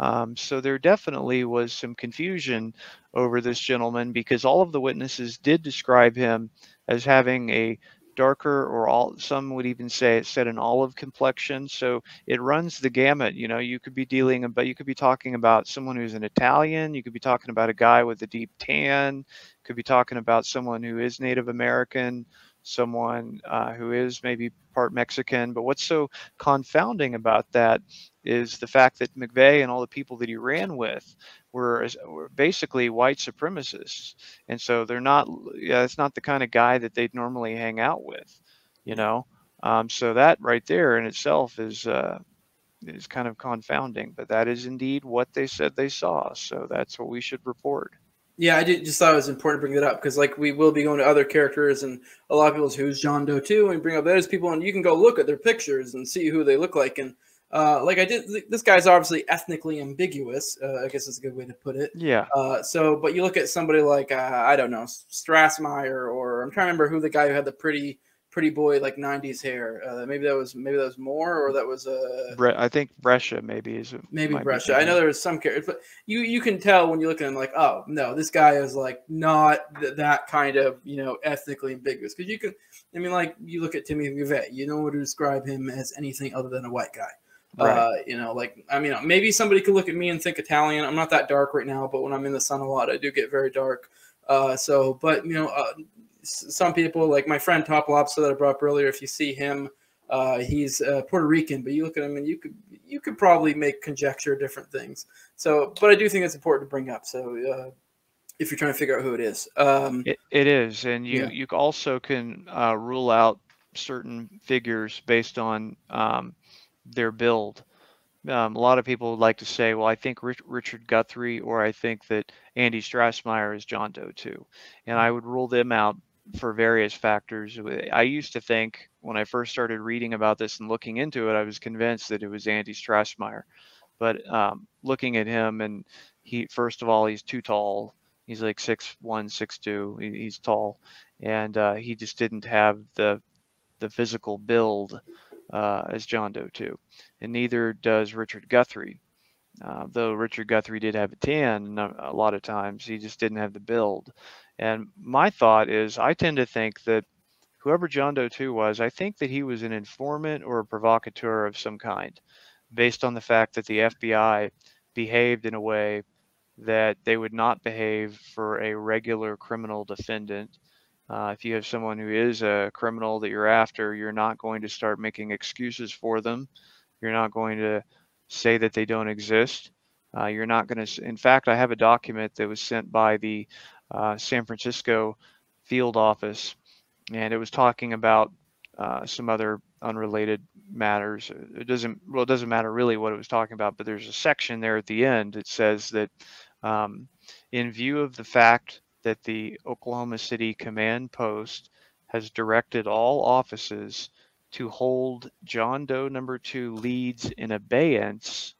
S2: Um, so there definitely was some confusion over this gentleman because all of the witnesses did describe him as having a darker or all some would even say it said an olive complexion. So it runs the gamut you know you could be dealing about you could be talking about someone who's an italian you could be talking about a guy with a deep tan could be talking about someone who is native american someone uh, who is maybe part Mexican. But what's so confounding about that is the fact that McVeigh and all the people that he ran with were, were basically white supremacists, and so they're not. Yeah, it's not the kind of guy that they'd normally hang out with, you know. Um, so that right there in itself is uh, is kind of confounding. But that is indeed what they said they saw. So that's what we should report.
S1: Yeah, I did, just thought it was important to bring that up because, like, we will be going to other characters, and a lot of people's who's John Doe too, and bring up those people, and you can go look at their pictures and see who they look like. And uh, like I did, this guy's obviously ethnically ambiguous. Uh, I guess is a good way to put it.
S2: Yeah.
S1: Uh, so, but you look at somebody like uh, I don't know Strassmeir, or I'm trying to remember who the guy who had the pretty pretty boy like 90s hair uh, maybe that was maybe that was more or that was uh
S2: Bre- I think Brescia maybe is
S1: maybe Brescia. I know there was some characters, but you you can tell when you look at him like, oh no, this guy is like not th- that kind of you know ethnically ambiguous because you can. I mean, like you look at Timmy Gouvet, you don't want to describe him as anything other than a white guy.
S2: Right.
S1: Uh, you know, like I mean, maybe somebody could look at me and think Italian. I'm not that dark right now, but when I'm in the sun a lot, I do get very dark. Uh, so, but you know, uh, some people like my friend TopLobsta that I brought up earlier. If you see him, uh, he's uh, Puerto Rican, but you look at him and you could you could probably make conjecture different things. So, but I do think it's important to bring up. So, uh, if you're trying to figure out who it is, um,
S2: It, it is, and you
S1: Yeah.
S2: you also can uh, rule out certain figures based on um, their build. Um, a lot of people would like to say, "Well, I think Rich, Richard Guthrie, or I think that Andy Strassmeir is John Doe too," and I would rule them out for various factors. I used to think when I first started reading about this and looking into it, I was convinced that it was Andy Strassmeir, but um, looking at him and he, first of all, he's too tall. He's like six one, six two. He, he's tall, and uh, he just didn't have the the physical build uh, as John Doe too, and neither does Richard Guthrie. Uh, though Richard Guthrie did have a tan a lot of times, he just didn't have the build. And my thought is, I tend to think that whoever John Doe 2 was, I think that he was an informant or a provocateur of some kind, based on the fact that the FBI behaved in a way that they would not behave for a regular criminal defendant. Uh, if you have someone who is a criminal that you're after, you're not going to start making excuses for them. You're not going to say that they don't exist. Uh, you're not going to. In fact, I have a document that was sent by the uh, San Francisco field office, and it was talking about uh, some other unrelated matters. It doesn't. Well, it doesn't matter really what it was talking about, but there's a section there at the end that says that, um, in view of the fact that the Oklahoma City Command Post has directed all offices to hold John Doe number two leads in abeyance.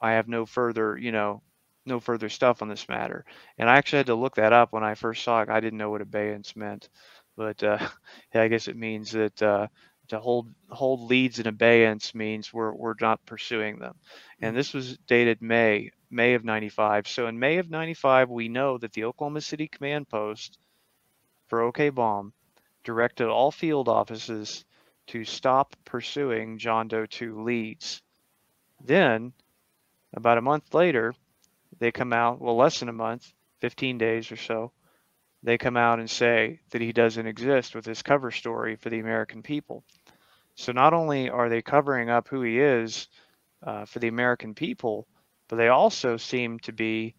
S2: I have no further, you know, no further stuff on this matter. And I actually had to look that up when I first saw it. I didn't know what abeyance meant, but uh, <laughs> yeah, I guess it means that uh, to hold hold leads in abeyance means we're we're not pursuing them. And this was dated May May of '95. So in May of '95, we know that the Oklahoma City Command Post for OK Bomb directed all field offices to stop pursuing John Doe 2 leads. Then, about a month later, they come out, well, less than a month, 15 days or so, they come out and say that he doesn't exist with his cover story for the American people. So not only are they covering up who he is uh, for the American people, but they also seem to be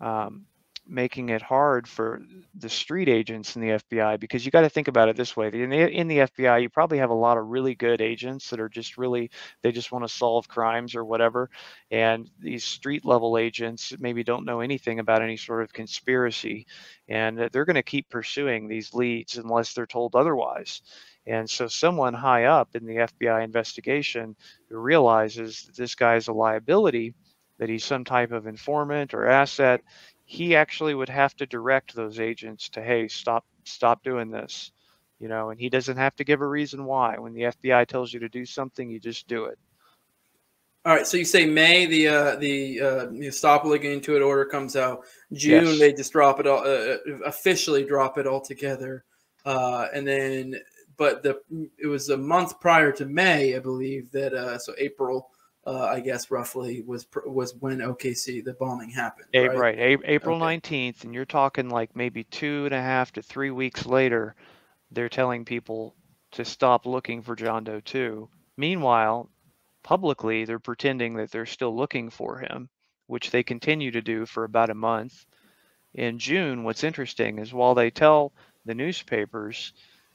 S2: um, making it hard for the street agents in the FBI because you got to think about it this way. In the, in the FBI, you probably have a lot of really good agents that are just really, they just want to solve crimes or whatever. And these street level agents maybe don't know anything about any sort of conspiracy. And they're going to keep pursuing these leads unless they're told otherwise. And so someone high up in the FBI investigation who realizes that this guy's a liability, that he's some type of informant or asset, he actually would have to direct those agents to, hey, stop, stop doing this, you know, and he doesn't have to give a reason why. When the FBI tells you to do something, you just do it.
S1: All right, so you say May the uh, the uh, you stop looking into it order comes out. June
S2: Yes.
S1: they just drop it all uh, officially drop it all together, uh, and then but the it was a month prior to May I believe that uh, so April uh, I guess roughly was was when OKC the bombing happened. Right?
S2: right. A- April
S1: Okay.
S2: 19th, and you're talking like maybe two and a half to three weeks later, they're telling people to stop looking for John Doe 2. Meanwhile, publicly, they're pretending that they're still looking for him, which they continue to do for about a month. In June, what's interesting is while they tell the newspapers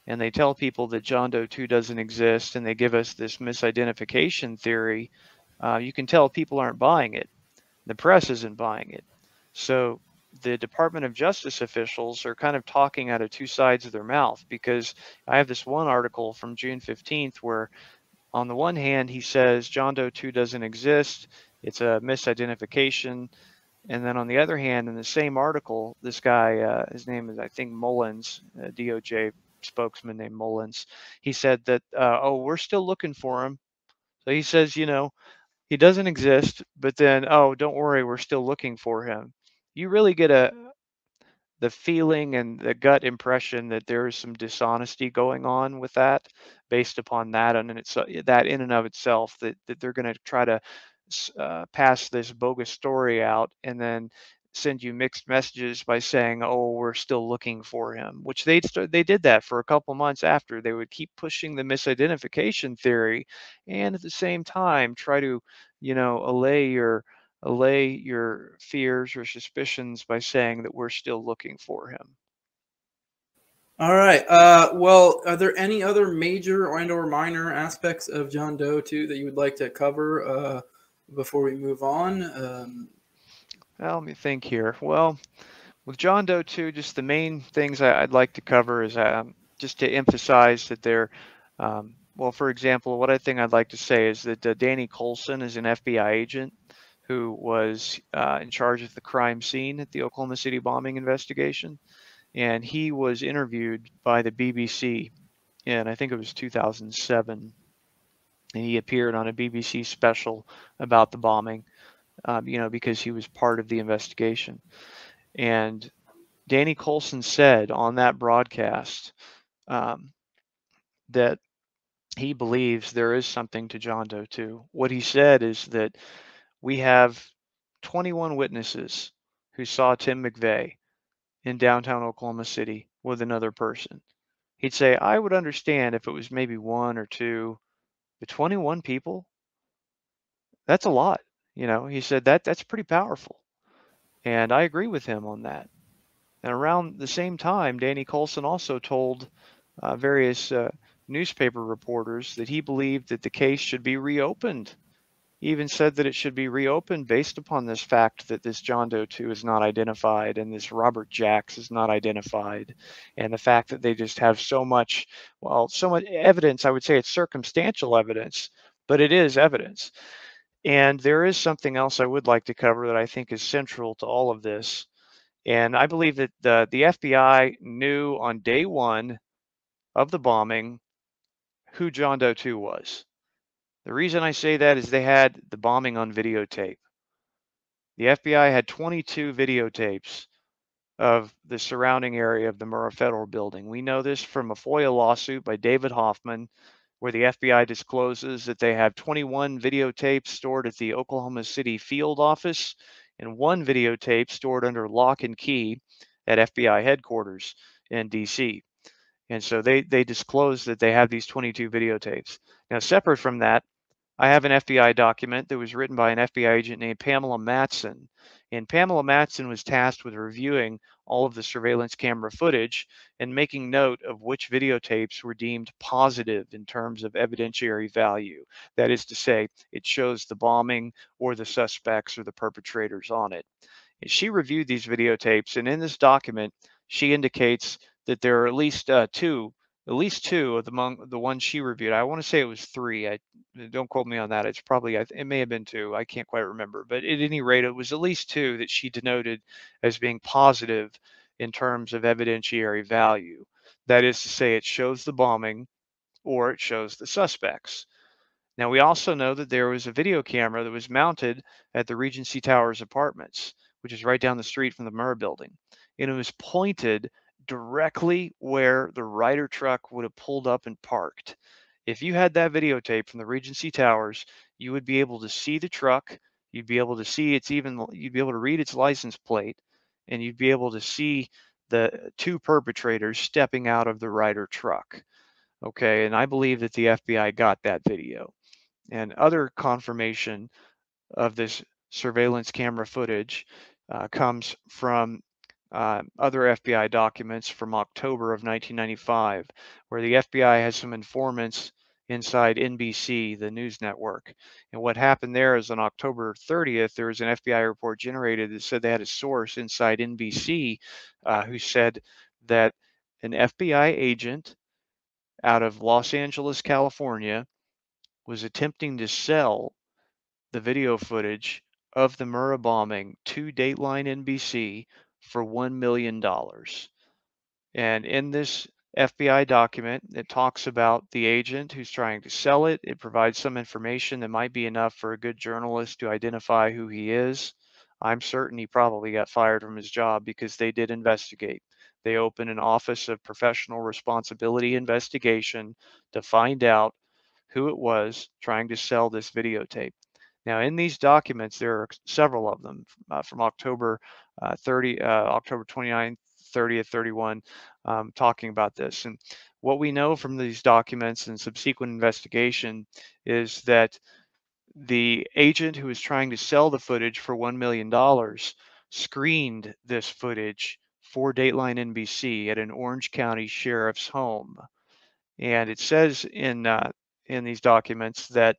S2: and they tell people that John Doe 2 doesn't exist and they give us this misidentification theory, uh, you can tell people aren't buying it. The press isn't buying it. So the Department of Justice officials are kind of talking out of two sides of their mouth because I have this one article from June 15th where, on the one hand, he says John Doe 2 doesn't exist, it's a misidentification. And then on the other hand, in the same article, this guy, uh, his name is, I think, Mullins, a DOJ spokesman named Mullins, he said that, uh, oh, we're still looking for him. So he says, you know, he doesn't exist, but then, oh, don't worry, we're still looking for him. You really get a the feeling and the gut impression that there is some dishonesty going on with that based upon that and it's that in and of itself that, that they're going to try to uh, pass this bogus story out and then send you mixed messages by saying, "Oh, we're still looking for him," which they they did that for a couple months after. They would keep pushing the misidentification theory, and at the same time try to, you know, allay your allay your fears or suspicions by saying that we're still looking for him.
S1: All right. Uh, well, are there any other major and/or minor aspects of John Doe 2 that you would like to cover uh, before we move on? Um,
S2: well, let me think here. Well, with John Doe 2, just the main things I, would like to cover is um, just to emphasize that they're, um, well, for example, what I think I'd like to say is that uh, Danny Coulson is an FBI agent who was uh, in charge of the crime scene at the Oklahoma City bombing investigation. And he was interviewed by the BBC in, I think it was 2007. And he appeared on a BBC special about the bombing um, you know, because he was part of the investigation. And Danny Coulson said on that broadcast um, that he believes there is something to John Doe 2. What he said is that we have 21 witnesses who saw Tim McVeigh in downtown Oklahoma City with another person. He'd say, I would understand if it was maybe one or two, but 21 people? That's a lot. You know, he said that that's pretty powerful. And I agree with him on that. And around the same time, Danny Coulson also told uh, various uh, newspaper reporters that he believed that the case should be reopened. He even said that it should be reopened based upon this fact that this John Doe 2 is not identified and this Robert Jacks is not identified, and the fact that they just have so much, well, so much evidence. I would say it's circumstantial evidence, but it is evidence and there is something else I would like to cover that I think is central to all of this. And I believe that the, the FBI knew on day one of the bombing who John Doe 2 was. The reason I say that is they had the bombing on videotape. The FBI had 22 videotapes of the surrounding area of the Murrah Federal Building. We know this from a FOIA lawsuit by David Hoffman where the FBI discloses that they have 21 videotapes stored at the Oklahoma City field office and one videotape stored under lock and key at FBI headquarters in DC. And so they they disclose that they have these 22 videotapes. Now, separate from that, I have an FBI document that was written by an FBI agent named Pamela Matson. And Pamela Matson was tasked with reviewing all of the surveillance camera footage and making note of which videotapes were deemed positive in terms of evidentiary value. That is to say, it shows the bombing or the suspects or the perpetrators on it. And she reviewed these videotapes, and in this document, she indicates that there are at least uh, two at least two of the among the ones she reviewed. I want to say it was three. I don't quote me on that. It's probably it may have been two. I can't quite remember, but at any rate, it was at least two that she denoted as being positive in terms of evidentiary value. That is to say, it shows the bombing or it shows the suspects. Now, we also know that there was a video camera that was mounted at the Regency Towers apartments, which is right down the street from the Murrah building. And it was pointed directly where the Ryder truck would have pulled up and parked. If you had that videotape from the Regency Towers, you would be able to see the truck. You'd be able to see it's even, you'd be able to read its license plate, and you'd be able to see the two perpetrators stepping out of the Ryder truck. Okay, and I believe that the FBI got that video. And other confirmation of this surveillance camera footage uh, comes from uh, other FBI documents from October of 1995, where the FBI has some informants inside NBC, the news network. And what happened there is on October 30th, there was an FBI report generated that said they had a source inside NBC uh, who said that an FBI agent out of Los Angeles, California, was attempting to sell the video footage of the Murrah bombing to Dateline NBC for $1 million. And in this FBI document, it talks about the agent who's trying to sell it. It provides some information that might be enough for a good journalist to identify who he is. I'm certain he probably got fired from his job because they did investigate. They opened an Office of Professional Responsibility investigation to find out who it was trying to sell this videotape. Now, in these documents, there are several of them uh, from October uh, 30, uh, October 29th, 30th, 31, um, talking about this. And what we know from these documents and subsequent investigation is that the agent who was trying to sell the footage for $1 million screened this footage for Dateline NBC at an Orange County sheriff's home. And it says in, uh, in these documents that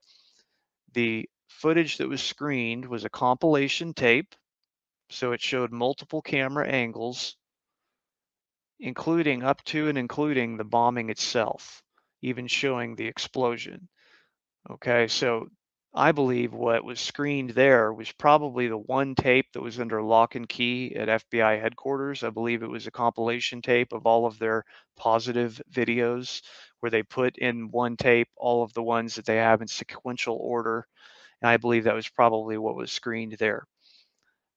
S2: the footage that was screened was a compilation tape. So it showed multiple camera angles including up to and including the bombing itself, even showing the explosion. Okay, so I believe what was screened there was probably the one tape that was under lock and key at FBI headquarters. I believe it was a compilation tape of all of their positive videos where they put in one tape all of the ones that they have in sequential order. And I believe that was probably what was screened there.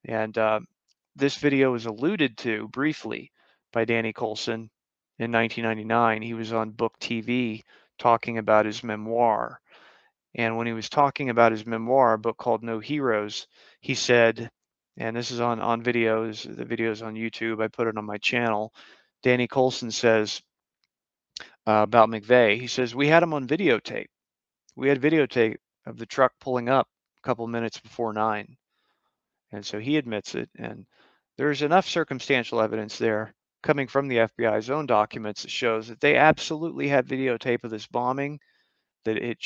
S2: And uh, this video was alluded to briefly by Danny Coulson in 1999. He was on Book TV talking about his memoir. And when he was talking about his memoir, a book called No Heroes, he said, and this is on, on videos, the videos on YouTube, I put it on my channel. Danny Coulson says uh, about McVeigh, he says, We had him on videotape. We had videotape of the truck pulling up a couple minutes before nine. And so he admits it. And there's enough circumstantial evidence there coming from the FBI's own documents that shows that they absolutely had videotape of this bombing, that it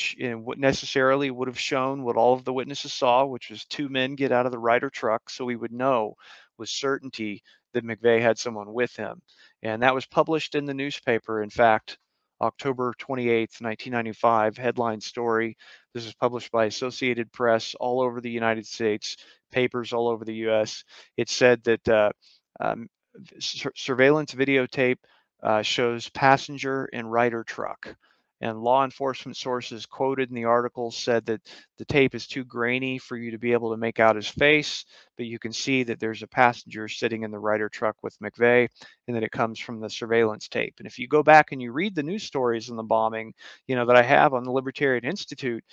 S2: necessarily would have shown what all of the witnesses saw, which was two men get out of the Ryder truck, so we would know with certainty that McVeigh had someone with him. And that was published in the newspaper, in fact, October 28th, 1995, headline story. This was published by Associated Press all over the United States, papers all over the US. It said that uh, um, sur surveillance videotape uh, shows passenger and Ryder truck. And law enforcement sources quoted in the article said that the tape is too grainy for you to be able to make out his face, but you can see that there's a passenger sitting in the Ryder truck with McVeigh, and that it comes from the surveillance tape. And if you go back and you read the news stories on the bombing, you know, that I have on the Libertarian Institute,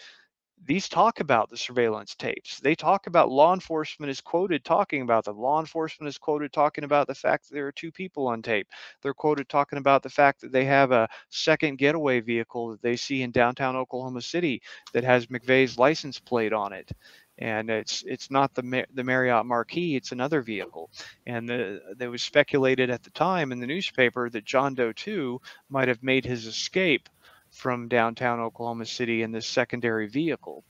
S2: these talk about the surveillance tapes. They talk about law enforcement is quoted talking about them. Law enforcement is quoted talking about the fact that there are two people on tape. They're quoted talking about the fact that they have a second getaway vehicle that they see in downtown Oklahoma City that has McVeigh's license plate on it. And it's it's not the the Mercury Marquis; it's another vehicle. And the, there was speculated at the time in the newspaper that John Doe 2 might have made his escape from downtown Oklahoma City in this secondary vehicle.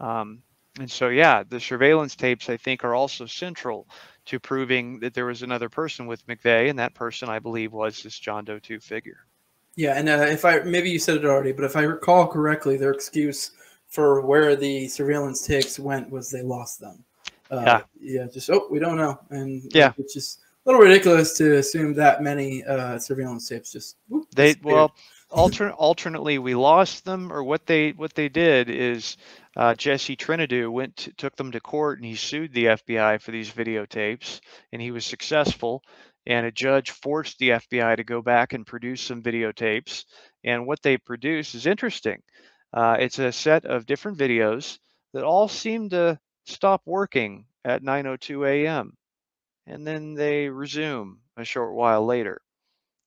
S2: Um, and so, yeah, the surveillance tapes, I think, are also central to proving that there was another person with McVeigh, and that person, I believe, was this John Doe 2 figure.
S1: Yeah, and uh, if I maybe you said it already, but if I recall correctly, their excuse for where the surveillance tapes went was they lost them. Uh, yeah, yeah, just oh, we don't know, and
S2: yeah,
S1: it's just a little ridiculous to assume that many uh, surveillance tapes just whoop,
S2: they well alternate alternately we lost them or what they what they did is uh, Jesse Trentadue went to, took them to court and he sued the FBI for these videotapes and he was successful and a judge forced the FBI to go back and produce some videotapes and what they produced is interesting uh, it's a set of different videos that all seem to stop working at 9:02 a.m. and then they resume a short while later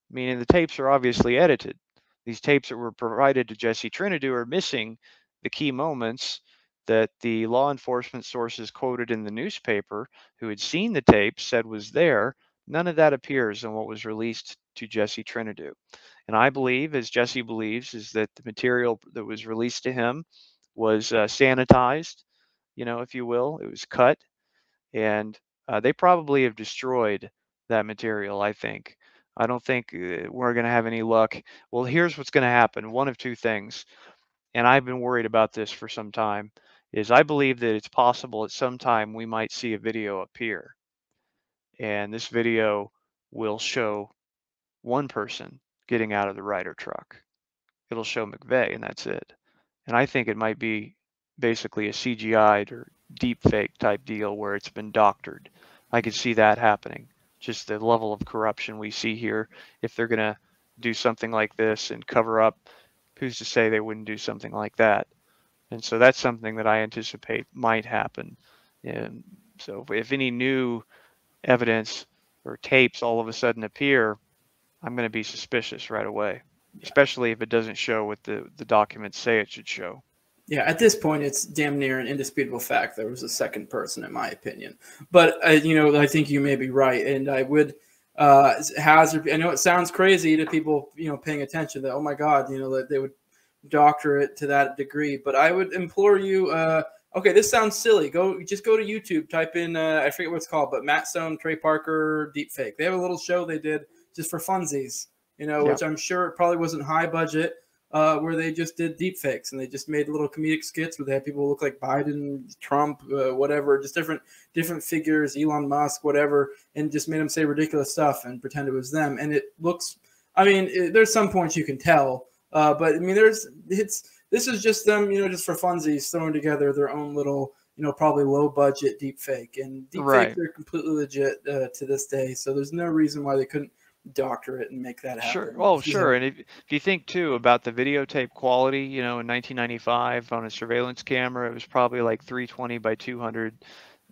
S2: meaning the tapes are obviously edited these tapes that were provided to Jesse Trentadue are missing the key moments that the law enforcement sources quoted in the newspaper who had seen the tape said was there. None of that appears in what was released to Jesse Trentadue. And I believe, as Jesse believes, is that the material that was released to him was uh, sanitized, you know, if you will. It was cut, and uh, they probably have destroyed that material. I think. I don't think uh, we're going to have any luck. Well, here's what's going to happen. One of two things, and I've been worried about this for some time, is I believe that it's possible at some time we might see a video appear, and this video will show one person getting out of the Ryder truck. It'll show McVeigh, and that's it. And I think it might be basically a CGI'd or deep fake type deal where it's been doctored. I could see that happening. Just the level of corruption we see here. If they're going to do something like this and cover up, who's to say they wouldn't do something like that? And so that's something that I anticipate might happen. And so if any new evidence or tapes all of a sudden appear, I'm going to be suspicious right away, especially if it doesn't show what the, the documents say it should show.
S1: Yeah, at this point, it's damn near an indisputable fact there was a second person, in my opinion. But uh, you know, I think you may be right, and I would uh, hazard. I know it sounds crazy to people, you know, paying attention that oh my god, you know, that they would doctor it to that degree. But I would implore you. Uh, okay, this sounds silly. Go just go to YouTube, type in uh, I forget what it's called, but Matt Stone, Trey Parker, deepfake. They have a little show they did just for funsies, you know, yeah. which I'm sure it probably wasn't high budget, uh, where they just did deep fakes and they just made little comedic skits where they had people look like Biden, Trump, uh, whatever, just different different figures, Elon Musk, whatever, and just made them say ridiculous stuff and pretend it was them. And it looks, I mean, it, there's some points you can tell, uh, but I mean, there's it's this is just them, you know, just for funsies throwing together their own little you know, probably low budget deep fake. And deep right. fakes are completely legit uh, to this day. So there's no reason why they couldn't doctor it and make that happen. <laughs>
S2: Sure. Well, sure. And if, if you think too about the videotape quality, you know, in 1995 on a surveillance camera, it was probably like 320 by 200.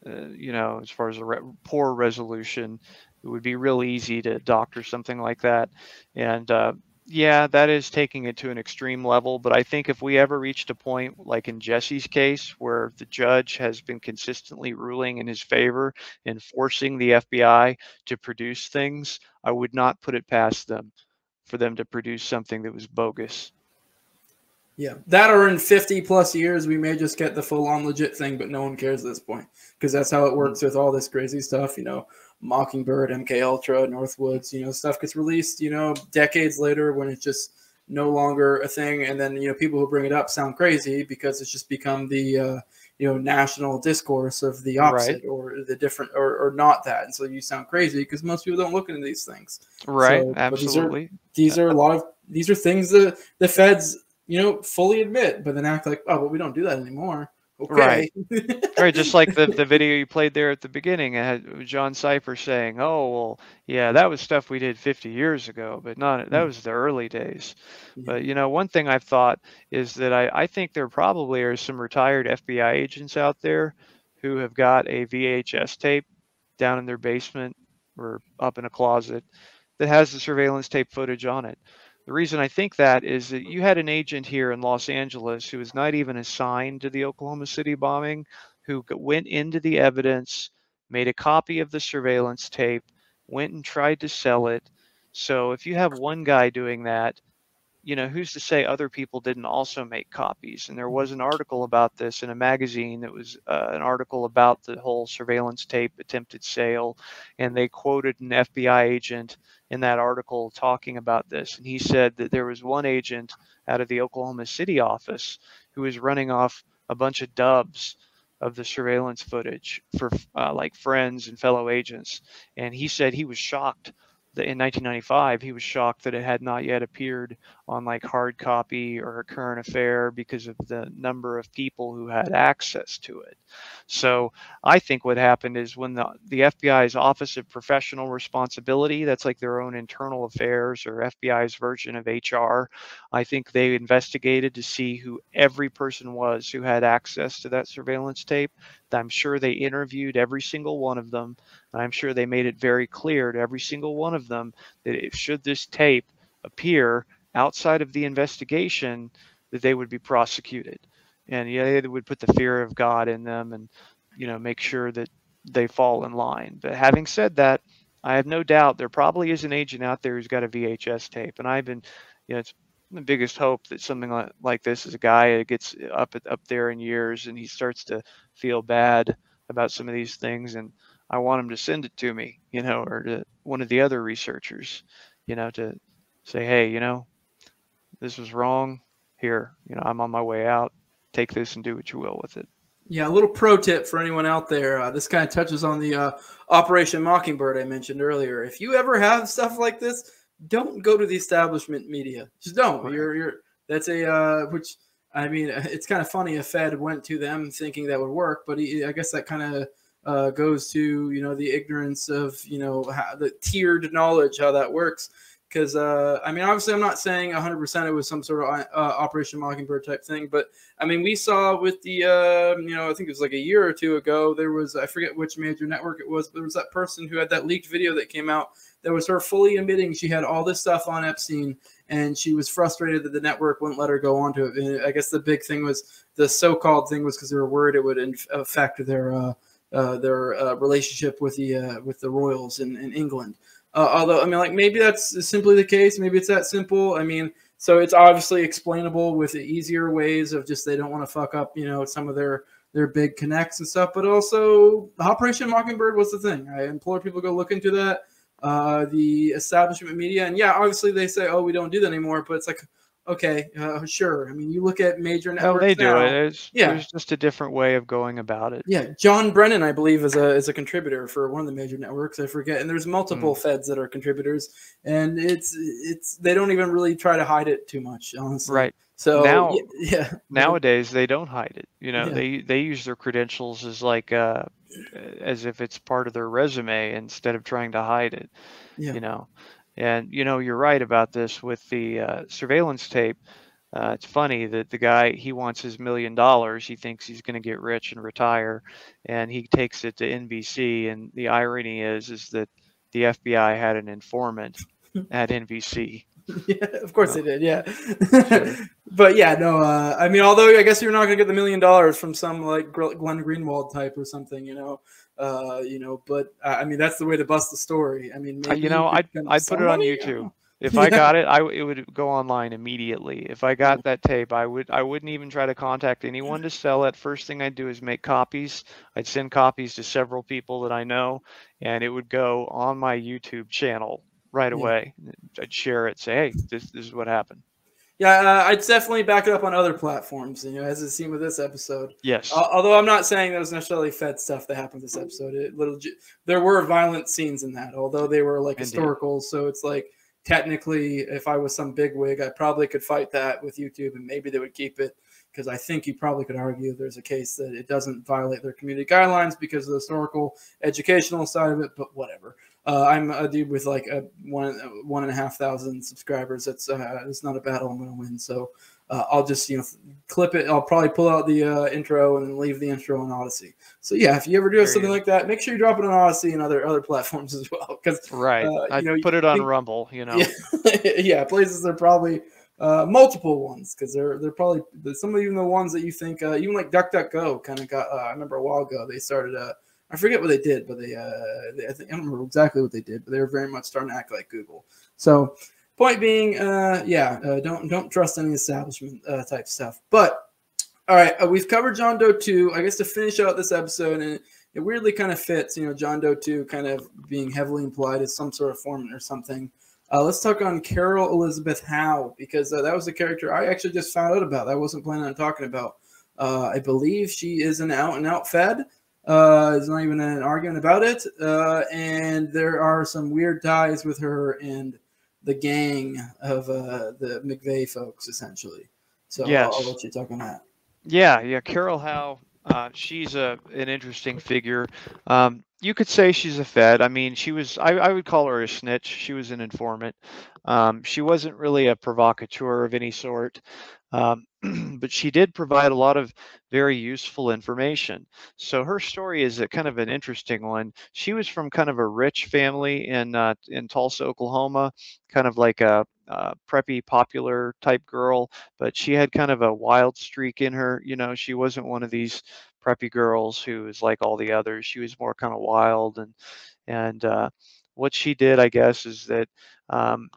S2: Uh, you know, as far as a re- poor resolution, it would be real easy to doctor something like that. And uh, yeah, that is taking it to an extreme level. But I think if we ever reached a point like in Jesse's case, where the judge has been consistently ruling in his favor and forcing the FBI to produce things, I would not put it past them for them to produce something that was bogus.
S1: Yeah, that or in 50 plus years, we may just get the full on legit thing, but no one cares at this point because that's how it works with all this crazy stuff. You know, Mockingbird, MK Ultra, Northwoods, you know, stuff gets released, you know, decades later when it's just no longer a thing. And then, you know, people who bring it up sound crazy because it's just become the, uh, you know, national discourse of the opposite right. or the different or, or not that. And so you sound crazy because most people don't look into these things.
S2: Right. So, Absolutely.
S1: These are, these are a lot of, these are things that the feds, you know, fully admit, but then act like, oh, but we don't do that anymore.
S2: Okay. Right. <laughs> right. Just like the, the video you played there at the beginning, it had John Sipher saying, "Oh, well, yeah, that was stuff we did 50 years ago, but not that mm. was the early days." Yeah. But you know, one thing I've thought is that I, I think there probably are some retired FBI agents out there who have got a VHS tape down in their basement or up in a closet that has the surveillance tape footage on it. The reason I think that is that you had an agent here in Los Angeles who was not even assigned to the Oklahoma City bombing, who went into the evidence, made a copy of the surveillance tape, went and tried to sell it. So if you have one guy doing that, you know, who's to say other people didn't also make copies? And there was an article about this in a magazine that was uh, an article about the whole surveillance tape attempted sale. And they quoted an FBI agent in that article talking about this. And he said that there was one agent out of the Oklahoma City office who was running off a bunch of dubs of the surveillance footage for uh, like friends and fellow agents. And he said he was shocked in 1995, he was shocked that it had not yet appeared on like hard copy or a current affair because of the number of people who had access to it. So I think what happened is when the, the FBI's Office of Professional Responsibility, that's like their own internal affairs or FBI's version of HR, I think they investigated to see who every person was who had access to that surveillance tape. I'm sure they interviewed every single one of them. And I'm sure they made it very clear to every single one of them that if should this tape appear outside of the investigation, that they would be prosecuted. And yeah, they would put the fear of God in them and, you know, make sure that they fall in line. But having said that, I have no doubt there probably is an agent out there who's got a VHS tape, and I've been, you know, it's the biggest hope that something like, like this is a guy that gets up up there in years and he starts to feel bad about some of these things, and I want him to send it to me, you know, or to one of the other researchers, you know, to say, hey, you know, this was wrong. Here, you know, I'm on my way out. Take this and do what you will with it.
S1: Yeah, a little pro tip for anyone out there. Uh, this kind of touches on the uh, Operation Mockingbird I mentioned earlier. If you ever have stuff like this, don't go to the establishment media. Just don't. Right. You're you're that's a uh, which I mean <laughs> it's kind of funny. A Fed went to them thinking that would work, but he, I guess that kind of uh, goes to you know the ignorance of you know how, the tiered knowledge how that works because uh, I mean, obviously, I'm not saying 100% it was some sort of uh, Operation Mockingbird type thing, but I mean, we saw with the, uh, you know, I think it was like a year or two ago, there was, I forget which major network it was, but there was that person who had that leaked video that came out that was her fully admitting she had all this stuff on Epstein and she was frustrated that the network wouldn't let her go onto it. And I guess the big thing was the so called thing was because they were worried it would affect their, uh, uh, their uh, relationship with the with the royals in, in England. Uh, although, I mean, like maybe that's simply the case. Maybe it's that simple. I mean, so it's obviously explainable with the easier ways of just they don't want to fuck up, you know, some of their their big connects and stuff. But also, Operation Mockingbird was the thing. I implore people to go look into that. Uh, the establishment media, and yeah, obviously they say, oh, we don't do that anymore. But it's like, okay, uh, sure. I mean, you look at major networks.
S2: Oh, they do
S1: now,
S2: it. It's, yeah, there's just a different way of going about it.
S1: Yeah, John Brennan, I believe, is a is a contributor for one of the major networks. I forget, and there's multiple mm. feds that are contributors, and it's it's they don't even really try to hide it too much, honestly.
S2: Right.
S1: So
S2: now,
S1: yeah,
S2: nowadays they don't hide it. You know, yeah. they they use their credentials as like uh, as if it's part of their resume instead of trying to hide it. Yeah. You know, and you know, you're right about this with the uh, surveillance tape. Uh, it's funny that the guy he wants his million dollars. He thinks he's going to get rich and retire, and he takes it to NBC. And the irony is, is that the FBI had an informant <laughs> at NBC.
S1: Yeah, of course they did. Yeah, sure. <laughs> but yeah, no. Uh, I mean, although I guess you're not going to get the million dollars from some like Glenn Greenwald type or something, you know. Uh, you know, but I mean, that's the way to bust the story. I mean,
S2: uh, you know, I'd, I'd put it on YouTube. If I got it, I it would go online immediately. If I got that tape, I would I wouldn't even try to contact anyone to sell it. First thing I'd do is make copies. I'd send copies to several people that I know, and it would go on my YouTube channel right away. I'd share it, say, hey, this, this is what happened.
S1: Yeah, uh, I'd definitely back it up on other platforms. You know, as it's seen with this episode.
S2: Yes.
S1: Uh, although I'm not saying there was necessarily Fed stuff that happened this episode. It little there were violent scenes in that, although they were like Indeed. historical. So it's like technically, if I was some big wig, I probably could fight that with YouTube, and maybe they would keep it because I think you probably could argue there's a case that it doesn't violate their community guidelines because of the historical, educational side of it. But whatever. Uh, I'm a dude with like a one one and a half thousand subscribers. That's uh, it's not a battle I'm going to win. So uh, I'll just you know clip it. I'll probably pull out the uh, intro and leave the intro on Odysee. So yeah, if you ever do there something like that, make sure you drop it on Odysee and other other platforms <laughs> as well. Because
S2: right, uh, I know, put it on think, Rumble. You know,
S1: yeah, <laughs> yeah places are probably uh, multiple ones because they're they're probably some of even the ones that you think uh, even like DuckDuckGo kind of got. Uh, I remember a while ago they started a I forget what they did, but they, uh, they, I, think, I don't remember exactly what they did, but they were very much starting to act like Google. So, point being, uh, yeah, uh, don't don't trust any establishment uh, type stuff. But all right, uh, we've covered John Doe two. I guess to finish out this episode, and it, it weirdly kind of fits, you know, John Doe two kind of being heavily implied as some sort of foreman or something. Uh, let's talk on Carol Elizabeth Howe because uh, that was a character I actually just found out about. I wasn't planning on talking about. Uh, I believe she is an out and out Fed. Uh, there's not even an argument about it. Uh, and there are some weird ties with her and the gang of uh, the McVeigh folks, essentially. So yes. I'll, I'll let you talk on that.
S2: Yeah, yeah. Carol Howe, uh, she's a an interesting figure. Um, you could say she's a Fed. I mean, she was. I, I would call her a snitch. She was an informant. Um, she wasn't really a provocateur of any sort. Um, <clears throat> but she did provide a lot of very useful information. So her story is a kind of an interesting one. She was from kind of a rich family in uh, in Tulsa, Oklahoma, kind of like a, a preppy, popular type girl, but she had kind of a wild streak in her. You know, she wasn't one of these preppy girls who is like all the others. She was more kind of wild and and uh, what she did, I guess, is that um,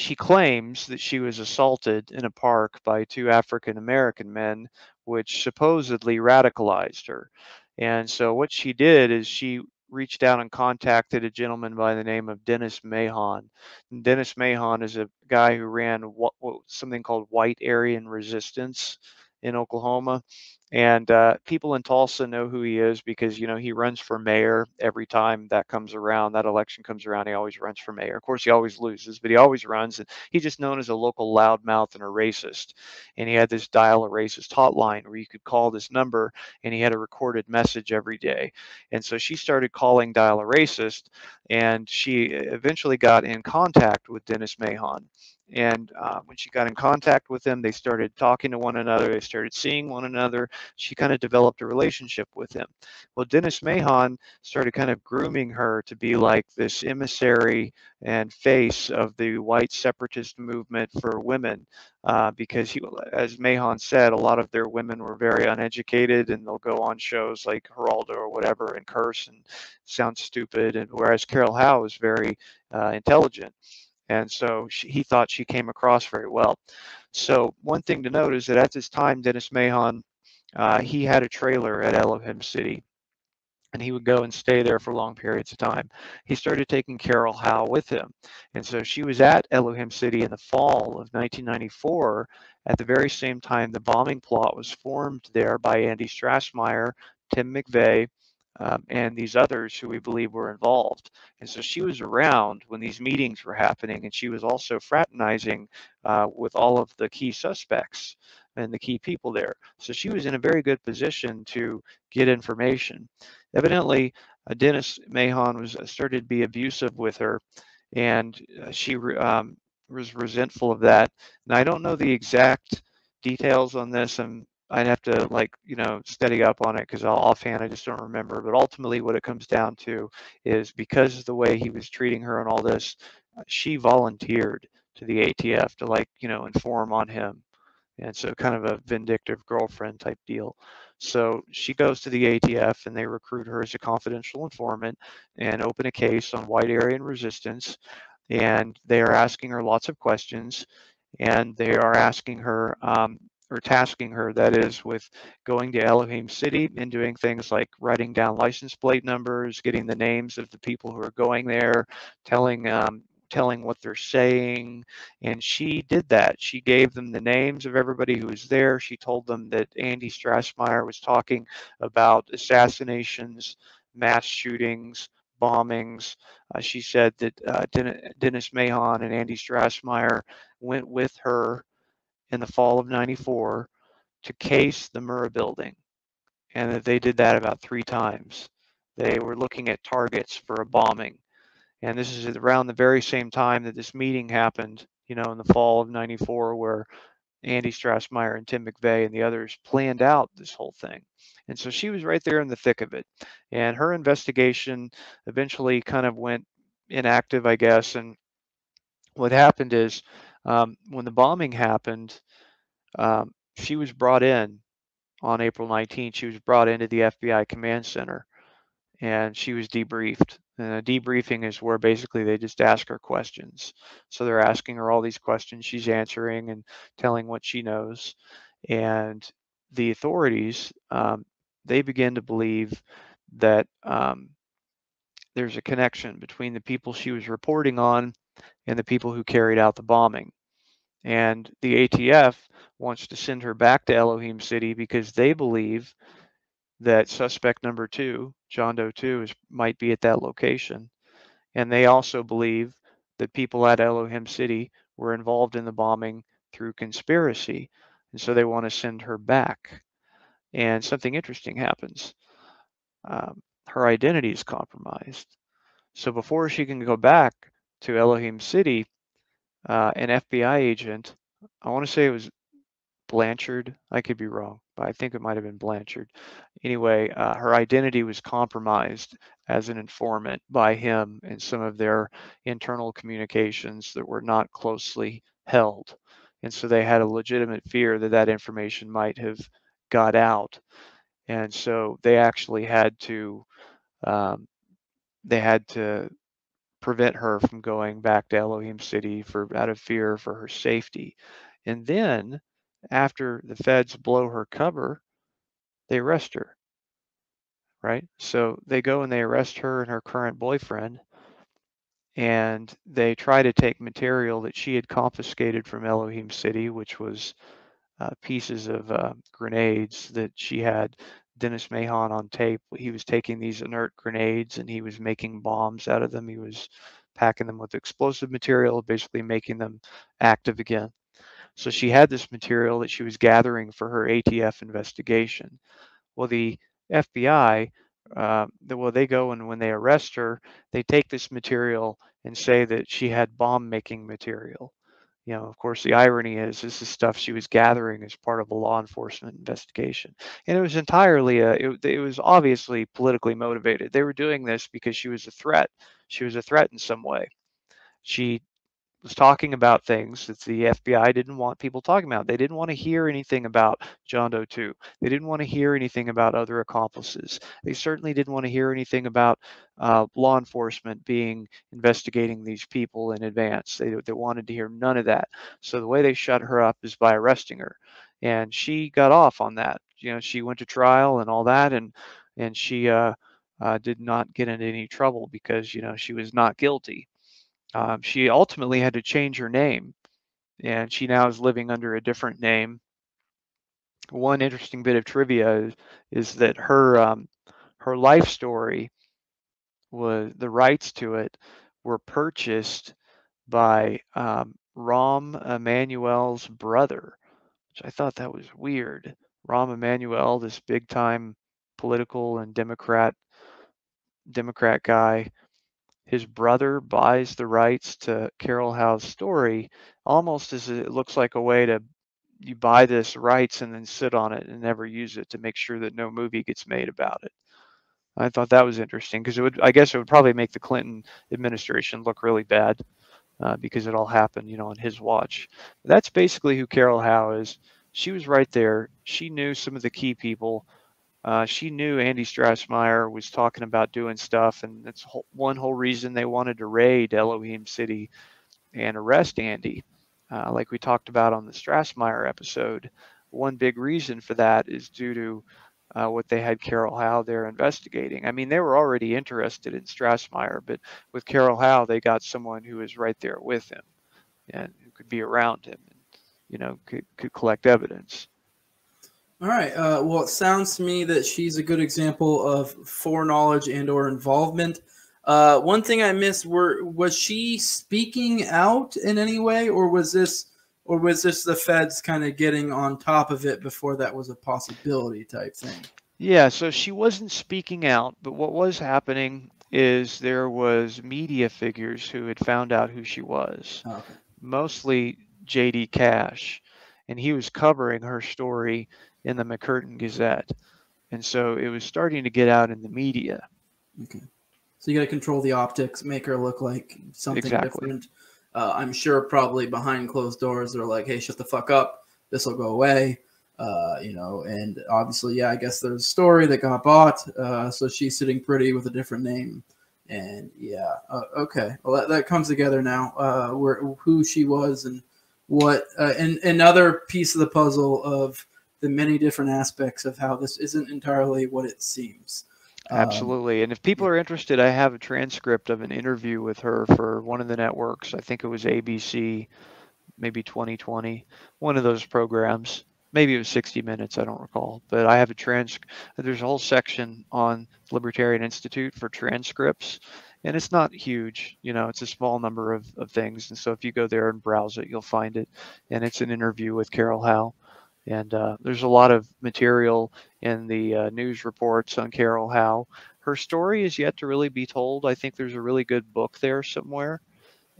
S2: she claims that she was assaulted in a park by two African American men, which supposedly radicalized her. And so what she did is she reached out and contacted a gentleman by the name of Dennis Mahon. And Dennis Mahon is a guy who ran what, what, something called White Aryan Resistance in Oklahoma. And uh, people in Tulsa know who he is because, you know, he runs for mayor every time that comes around. That election comes around, he always runs for mayor. Of course, he always loses, but he always runs. And he's just known as a local loudmouth and a racist. And he had this dial a racist hotline where you could call this number and he had a recorded message every day. And so she started calling dial a racist and she eventually got in contact with Dennis Mahon. And uh, when she got in contact with him, they started talking to one another. They started seeing one another. She kind of developed a relationship with him. Well, Dennis Mahon started kind of grooming her to be like this emissary and face of the white separatist movement for women. Uh, because he, as Mahon said, a lot of their women were very uneducated and they'll go on shows like Geraldo or whatever and curse and sound stupid. And whereas Carol Howe is very uh, intelligent. And so she, he thought she came across very well. So one thing to note is that at this time, Dennis Mahon, uh, he had a trailer at Elohim City and he would go and stay there for long periods of time. He started taking Carol Howe with him. And so she was at Elohim City in the fall of 1994 at the very same time the bombing plot was formed there by Andy Strassmeir, Tim McVeigh, um, and these others who we believe were involved. And so she was around when these meetings were happening, and she was also fraternizing uh, with all of the key suspects and the key people there. So she was in a very good position to get information. Evidently, uh, Dennis Mahon was uh, started to be abusive with her, and uh, she um, was resentful of that. And I don't know the exact details on this. I'm I'd have to like you know study up on it because offhand I just don't remember. But ultimately, what it comes down to is because of the way he was treating her and all this, uh, she volunteered to the ATF to like you know inform on him, and so kind of a vindictive girlfriend type deal. So she goes to the ATF and they recruit her as a confidential informant and open a case on white Aryan resistance. And they are asking her lots of questions and they are asking her um, or tasking her, that is, with going to Elohim City and doing things like writing down license plate numbers, getting the names of the people who are going there, telling um, telling what they're saying. And she did that. She gave them the names of everybody who was there. She told them that Andy Strassmeir was talking about assassinations, mass shootings, bombings. Uh, she said that uh, Dennis Mahon and Andy Strassmeir went with her in the fall of 94 to case the Murrah building. And they did that about three times. They were looking at targets for a bombing. And this is around the very same time that this meeting happened, you know, in the fall of 94, where Andy Strassmeir and Tim McVeigh and the others planned out this whole thing. And so she was right there in the thick of it. And her investigation eventually kind of went inactive, I guess. And what happened is um, when the bombing happened, um, she was brought in on April 19th. She was brought into the FBI command center and she was debriefed. And a debriefing is where basically they just ask her questions. So they're asking her all these questions. She's answering and telling what she knows. And the authorities, um, they begin to believe that um, there's a connection between the people she was reporting on and the people who carried out the bombing. And the ATF wants to send her back to Elohim City because they believe that suspect number two, John Doe 2, is, might be at that location. And they also believe that people at Elohim City were involved in the bombing through conspiracy. And so they want to send her back. And something interesting happens. Um, her identity is compromised. So before she can go back to Elohim City, uh, an FBI agent, I want to say it was Blanchard. I could be wrong, but I think it might have been Blanchard. Anyway, uh, her identity was compromised as an informant by him in some of their internal communications that were not closely held. And so they had a legitimate fear that that information might have got out. And so they actually had to um, they had to prevent her from going back to Elohim City for out of fear for her safety. And then after the feds blow her cover, they arrest her. Right? So they go and they arrest her and her current boyfriend and they try to take material that she had confiscated from Elohim City, which was uh, pieces of uh, grenades that she had Dennis Mahon on tape. He was taking these inert grenades and he was making bombs out of them. He was packing them with explosive material, basically making them active again. So she had this material that she was gathering for her ATF investigation. Well, the FBI uh, well, they go and when they arrest her, they take this material and say that she had bomb making material. You know, of course, the irony is this is stuff she was gathering as part of a law enforcement investigation, and it was entirely a, it, it was obviously politically motivated. They were doing this because she was a threat. She was a threat in some way. She was talking about things that the FBI didn't want people talking about. They didn't want to hear anything about John Doe 2. They didn't want to hear anything about other accomplices. They certainly didn't want to hear anything about uh, law enforcement being investigating these people in advance. They, they wanted to hear none of that. So the way they shut her up is by arresting her. And she got off on that. You know, she went to trial and all that, and and she uh, uh, did not get into any trouble because you know she was not guilty um, she ultimately had to change her name, and she now is living under a different name. One interesting bit of trivia is, is that her um, her life story was the rights to it were purchased by um, Rahm Emanuel's brother, which I thought that was weird. Rahm Emanuel, this big time political and Democrat Democrat guy, his brother buys the rights to Carol Howe's story almost as it looks like a way to you buy this rights and then sit on it and never use it to make sure that no movie gets made about it. I thought that was interesting because it would I guess it would probably make the Clinton administration look really bad uh, because it all happened, you know, on his watch. That's basically who Carol Howe is. She was right there. She knew some of the key people uh, she knew Andy Strassmeir was talking about doing stuff, and that's one whole reason they wanted to raid Elohim City and arrest Andy. Uh, like we talked about on the Strassmeir episode, one big reason for that is due to uh, what they had Carol Howe there investigating. I mean, they were already interested in Strassmeir, but with Carol Howe, they got someone who was right there with him and who could be around him and, you know, could, could collect evidence.
S1: All right. Uh, well, it sounds to me that she's a good example of foreknowledge and or involvement. Uh, one thing I missed were was she speaking out in any way, or was this, or was this the feds kind of getting on top of it before that was a possibility type thing?
S2: Yeah. So she wasn't speaking out, but what was happening is there was media figures who had found out who she was, oh, okay. mostly J.D. Cash, and he was covering her story in the McCurtain Gazette. And so it was starting to get out in the media.
S1: Okay. So you got to control the optics, make her look like something exactly. different. Uh, I'm sure probably behind closed doors, they're like, hey, shut the fuck up. This will go away. Uh, you know, and obviously, yeah, I guess there's a story that got bought. Uh, so she's sitting pretty with a different name. And yeah, uh, okay. Well, that, that comes together now. Uh, where who she was and what, uh, and another piece of the puzzle of the many different aspects of how this isn't entirely what it seems.
S2: Um, Absolutely. Um, and if people are interested, I have a transcript of an interview with her for one of the networks. I think it was ABC, maybe 2020, one of those programs. Maybe it was 60 minutes, I don't recall. But I have a trans there's a whole section on Libertarian Institute for transcripts. And it's not huge, you know, it's a small number of, of things. And so if you go there and browse it, you'll find it. And it's an interview with Carol Howe. And uh, there's a lot of material in the uh, news reports on Carol Howe. Her story is yet to really be told. I think there's a really good book there somewhere.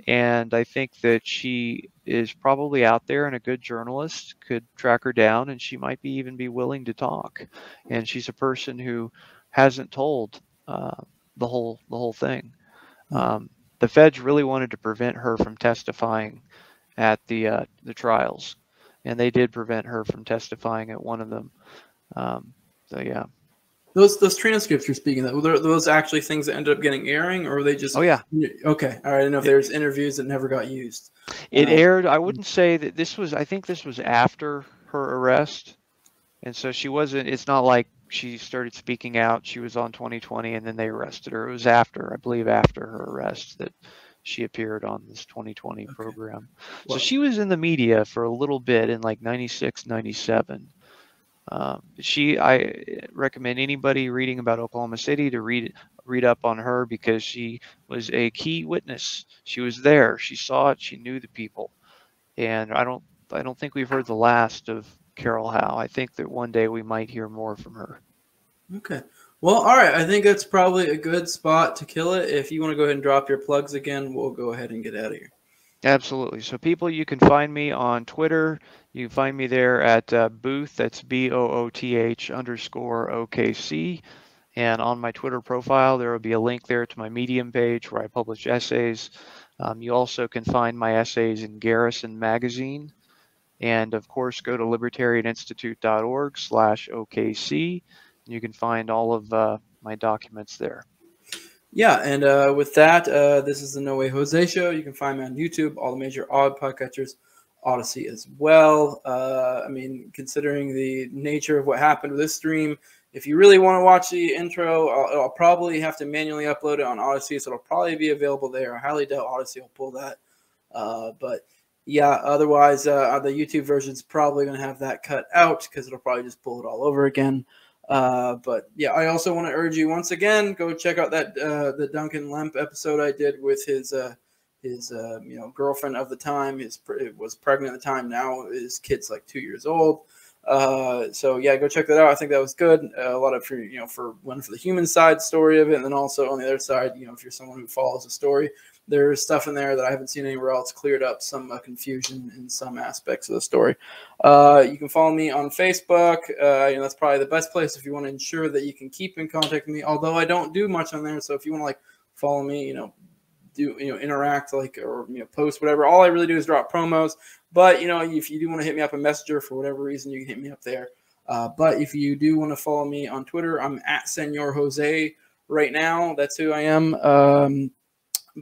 S2: And I think that she is probably out there and a good journalist could track her down and she might be even be willing to talk. And she's a person who hasn't told uh, the whole the whole thing. Um, the feds really wanted to prevent her from testifying at the uh, the trials and they did prevent her from testifying at one of them. Um, so yeah.
S1: Those those transcripts you're speaking of, were those actually things that ended up getting airing, or were they just?
S2: Oh yeah.
S1: Okay, all right. I didn't know if there's interviews that never got used.
S2: It uh, aired. I wouldn't say that this was. I think this was after her arrest, and so she wasn't. It's not like she started speaking out. She was on 2020, and then they arrested her. It was after, I believe, after her arrest that she appeared on this 2020 okay. program. Well, so she was in the media for a little bit in like 96, 97. Um, she, I recommend anybody reading about Oklahoma City to read read up on her because she was a key witness. She was there. She saw it. She knew the people, and I don't, I don't think we've heard the last of Carol Howe. I think that one day we might hear more from her.
S1: Okay. Well, all right. I think that's probably a good spot to kill it. If you want to go ahead and drop your plugs again, we'll go ahead and get out of here.
S2: Absolutely. So, people, you can find me on Twitter. You can find me there at uh, Booth. That's B O O T H underscore OKC. And on my Twitter profile, there will be a link there to my Medium page where I publish essays. Um, you also can find my essays in Garrison Magazine. And of course, go to libertarianinstitute.org slash OKC. You can find all of uh, my documents there.
S1: Yeah, and uh, with that, uh, this is the No Way Jose show. You can find me on YouTube, all the major odd podcatchers, Odysee as well. Uh, I mean, considering the nature of what happened with this stream, if you really want to watch the intro, I'll, I'll, probably have to manually upload it on Odysee, so it'll probably be available there. I highly doubt Odysee will pull that. Uh, but yeah, otherwise, uh, the YouTube version is probably going to have that cut out because it'll probably just pull it all over again. Uh, but yeah, I also want to urge you once again go check out that uh, the Duncan Lemp episode I did with his uh, his uh, you know girlfriend of the time. His was pregnant at the time. Now his kid's like two years old. Uh, so yeah, go check that out. I think that was good. Uh, a lot of for you know for one for the human side story of it, and then also on the other side, you know, if you're someone who follows the story, there's stuff in there that I haven't seen anywhere else. Cleared up some uh, confusion in some aspects of the story. Uh, you can follow me on Facebook. Uh, you know that's probably the best place if you want to ensure that you can keep in contact with me. Although I don't do much on there, so if you want to like follow me, you know, do you know interact like or you know post whatever. All I really do is drop promos. But you know, if you do want to hit me up a messenger for whatever reason, you can hit me up there. Uh, but if you do want to follow me on Twitter, I'm at Senor Jose right now. That's who I am. Um,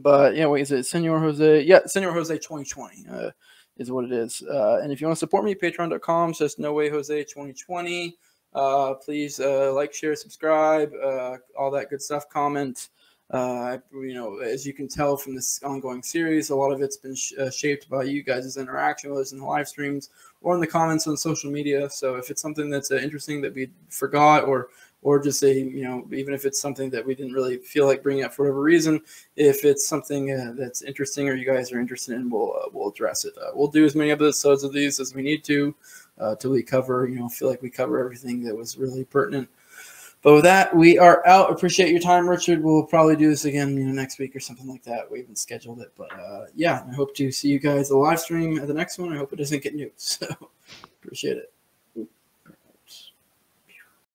S1: but yeah, wait, is it Senor Jose? Yeah, Senor Jose 2020 uh, is what it is. Uh, and if you want to support me, patreon.com says No Way Jose 2020. Uh, please uh, like, share, subscribe, uh, all that good stuff. Comment. Uh, you know, as you can tell from this ongoing series, a lot of it's been sh- shaped by you guys' interaction with us in the live streams or in the comments on social media. So if it's something that's interesting that we forgot or or just a you know even if it's something that we didn't really feel like bringing up for whatever reason if it's something uh, that's interesting or you guys are interested in we'll uh, we'll address it uh, we'll do as many episodes of these as we need to uh, till we cover you know feel like we cover everything that was really pertinent but with that, we are out. Appreciate your time, Richard. We'll probably do this again, you know, next week or something like that. We haven't scheduled it, but uh, yeah, I hope to see you guys the live stream at the next one. I hope it doesn't get nuked. <laughs> So appreciate it.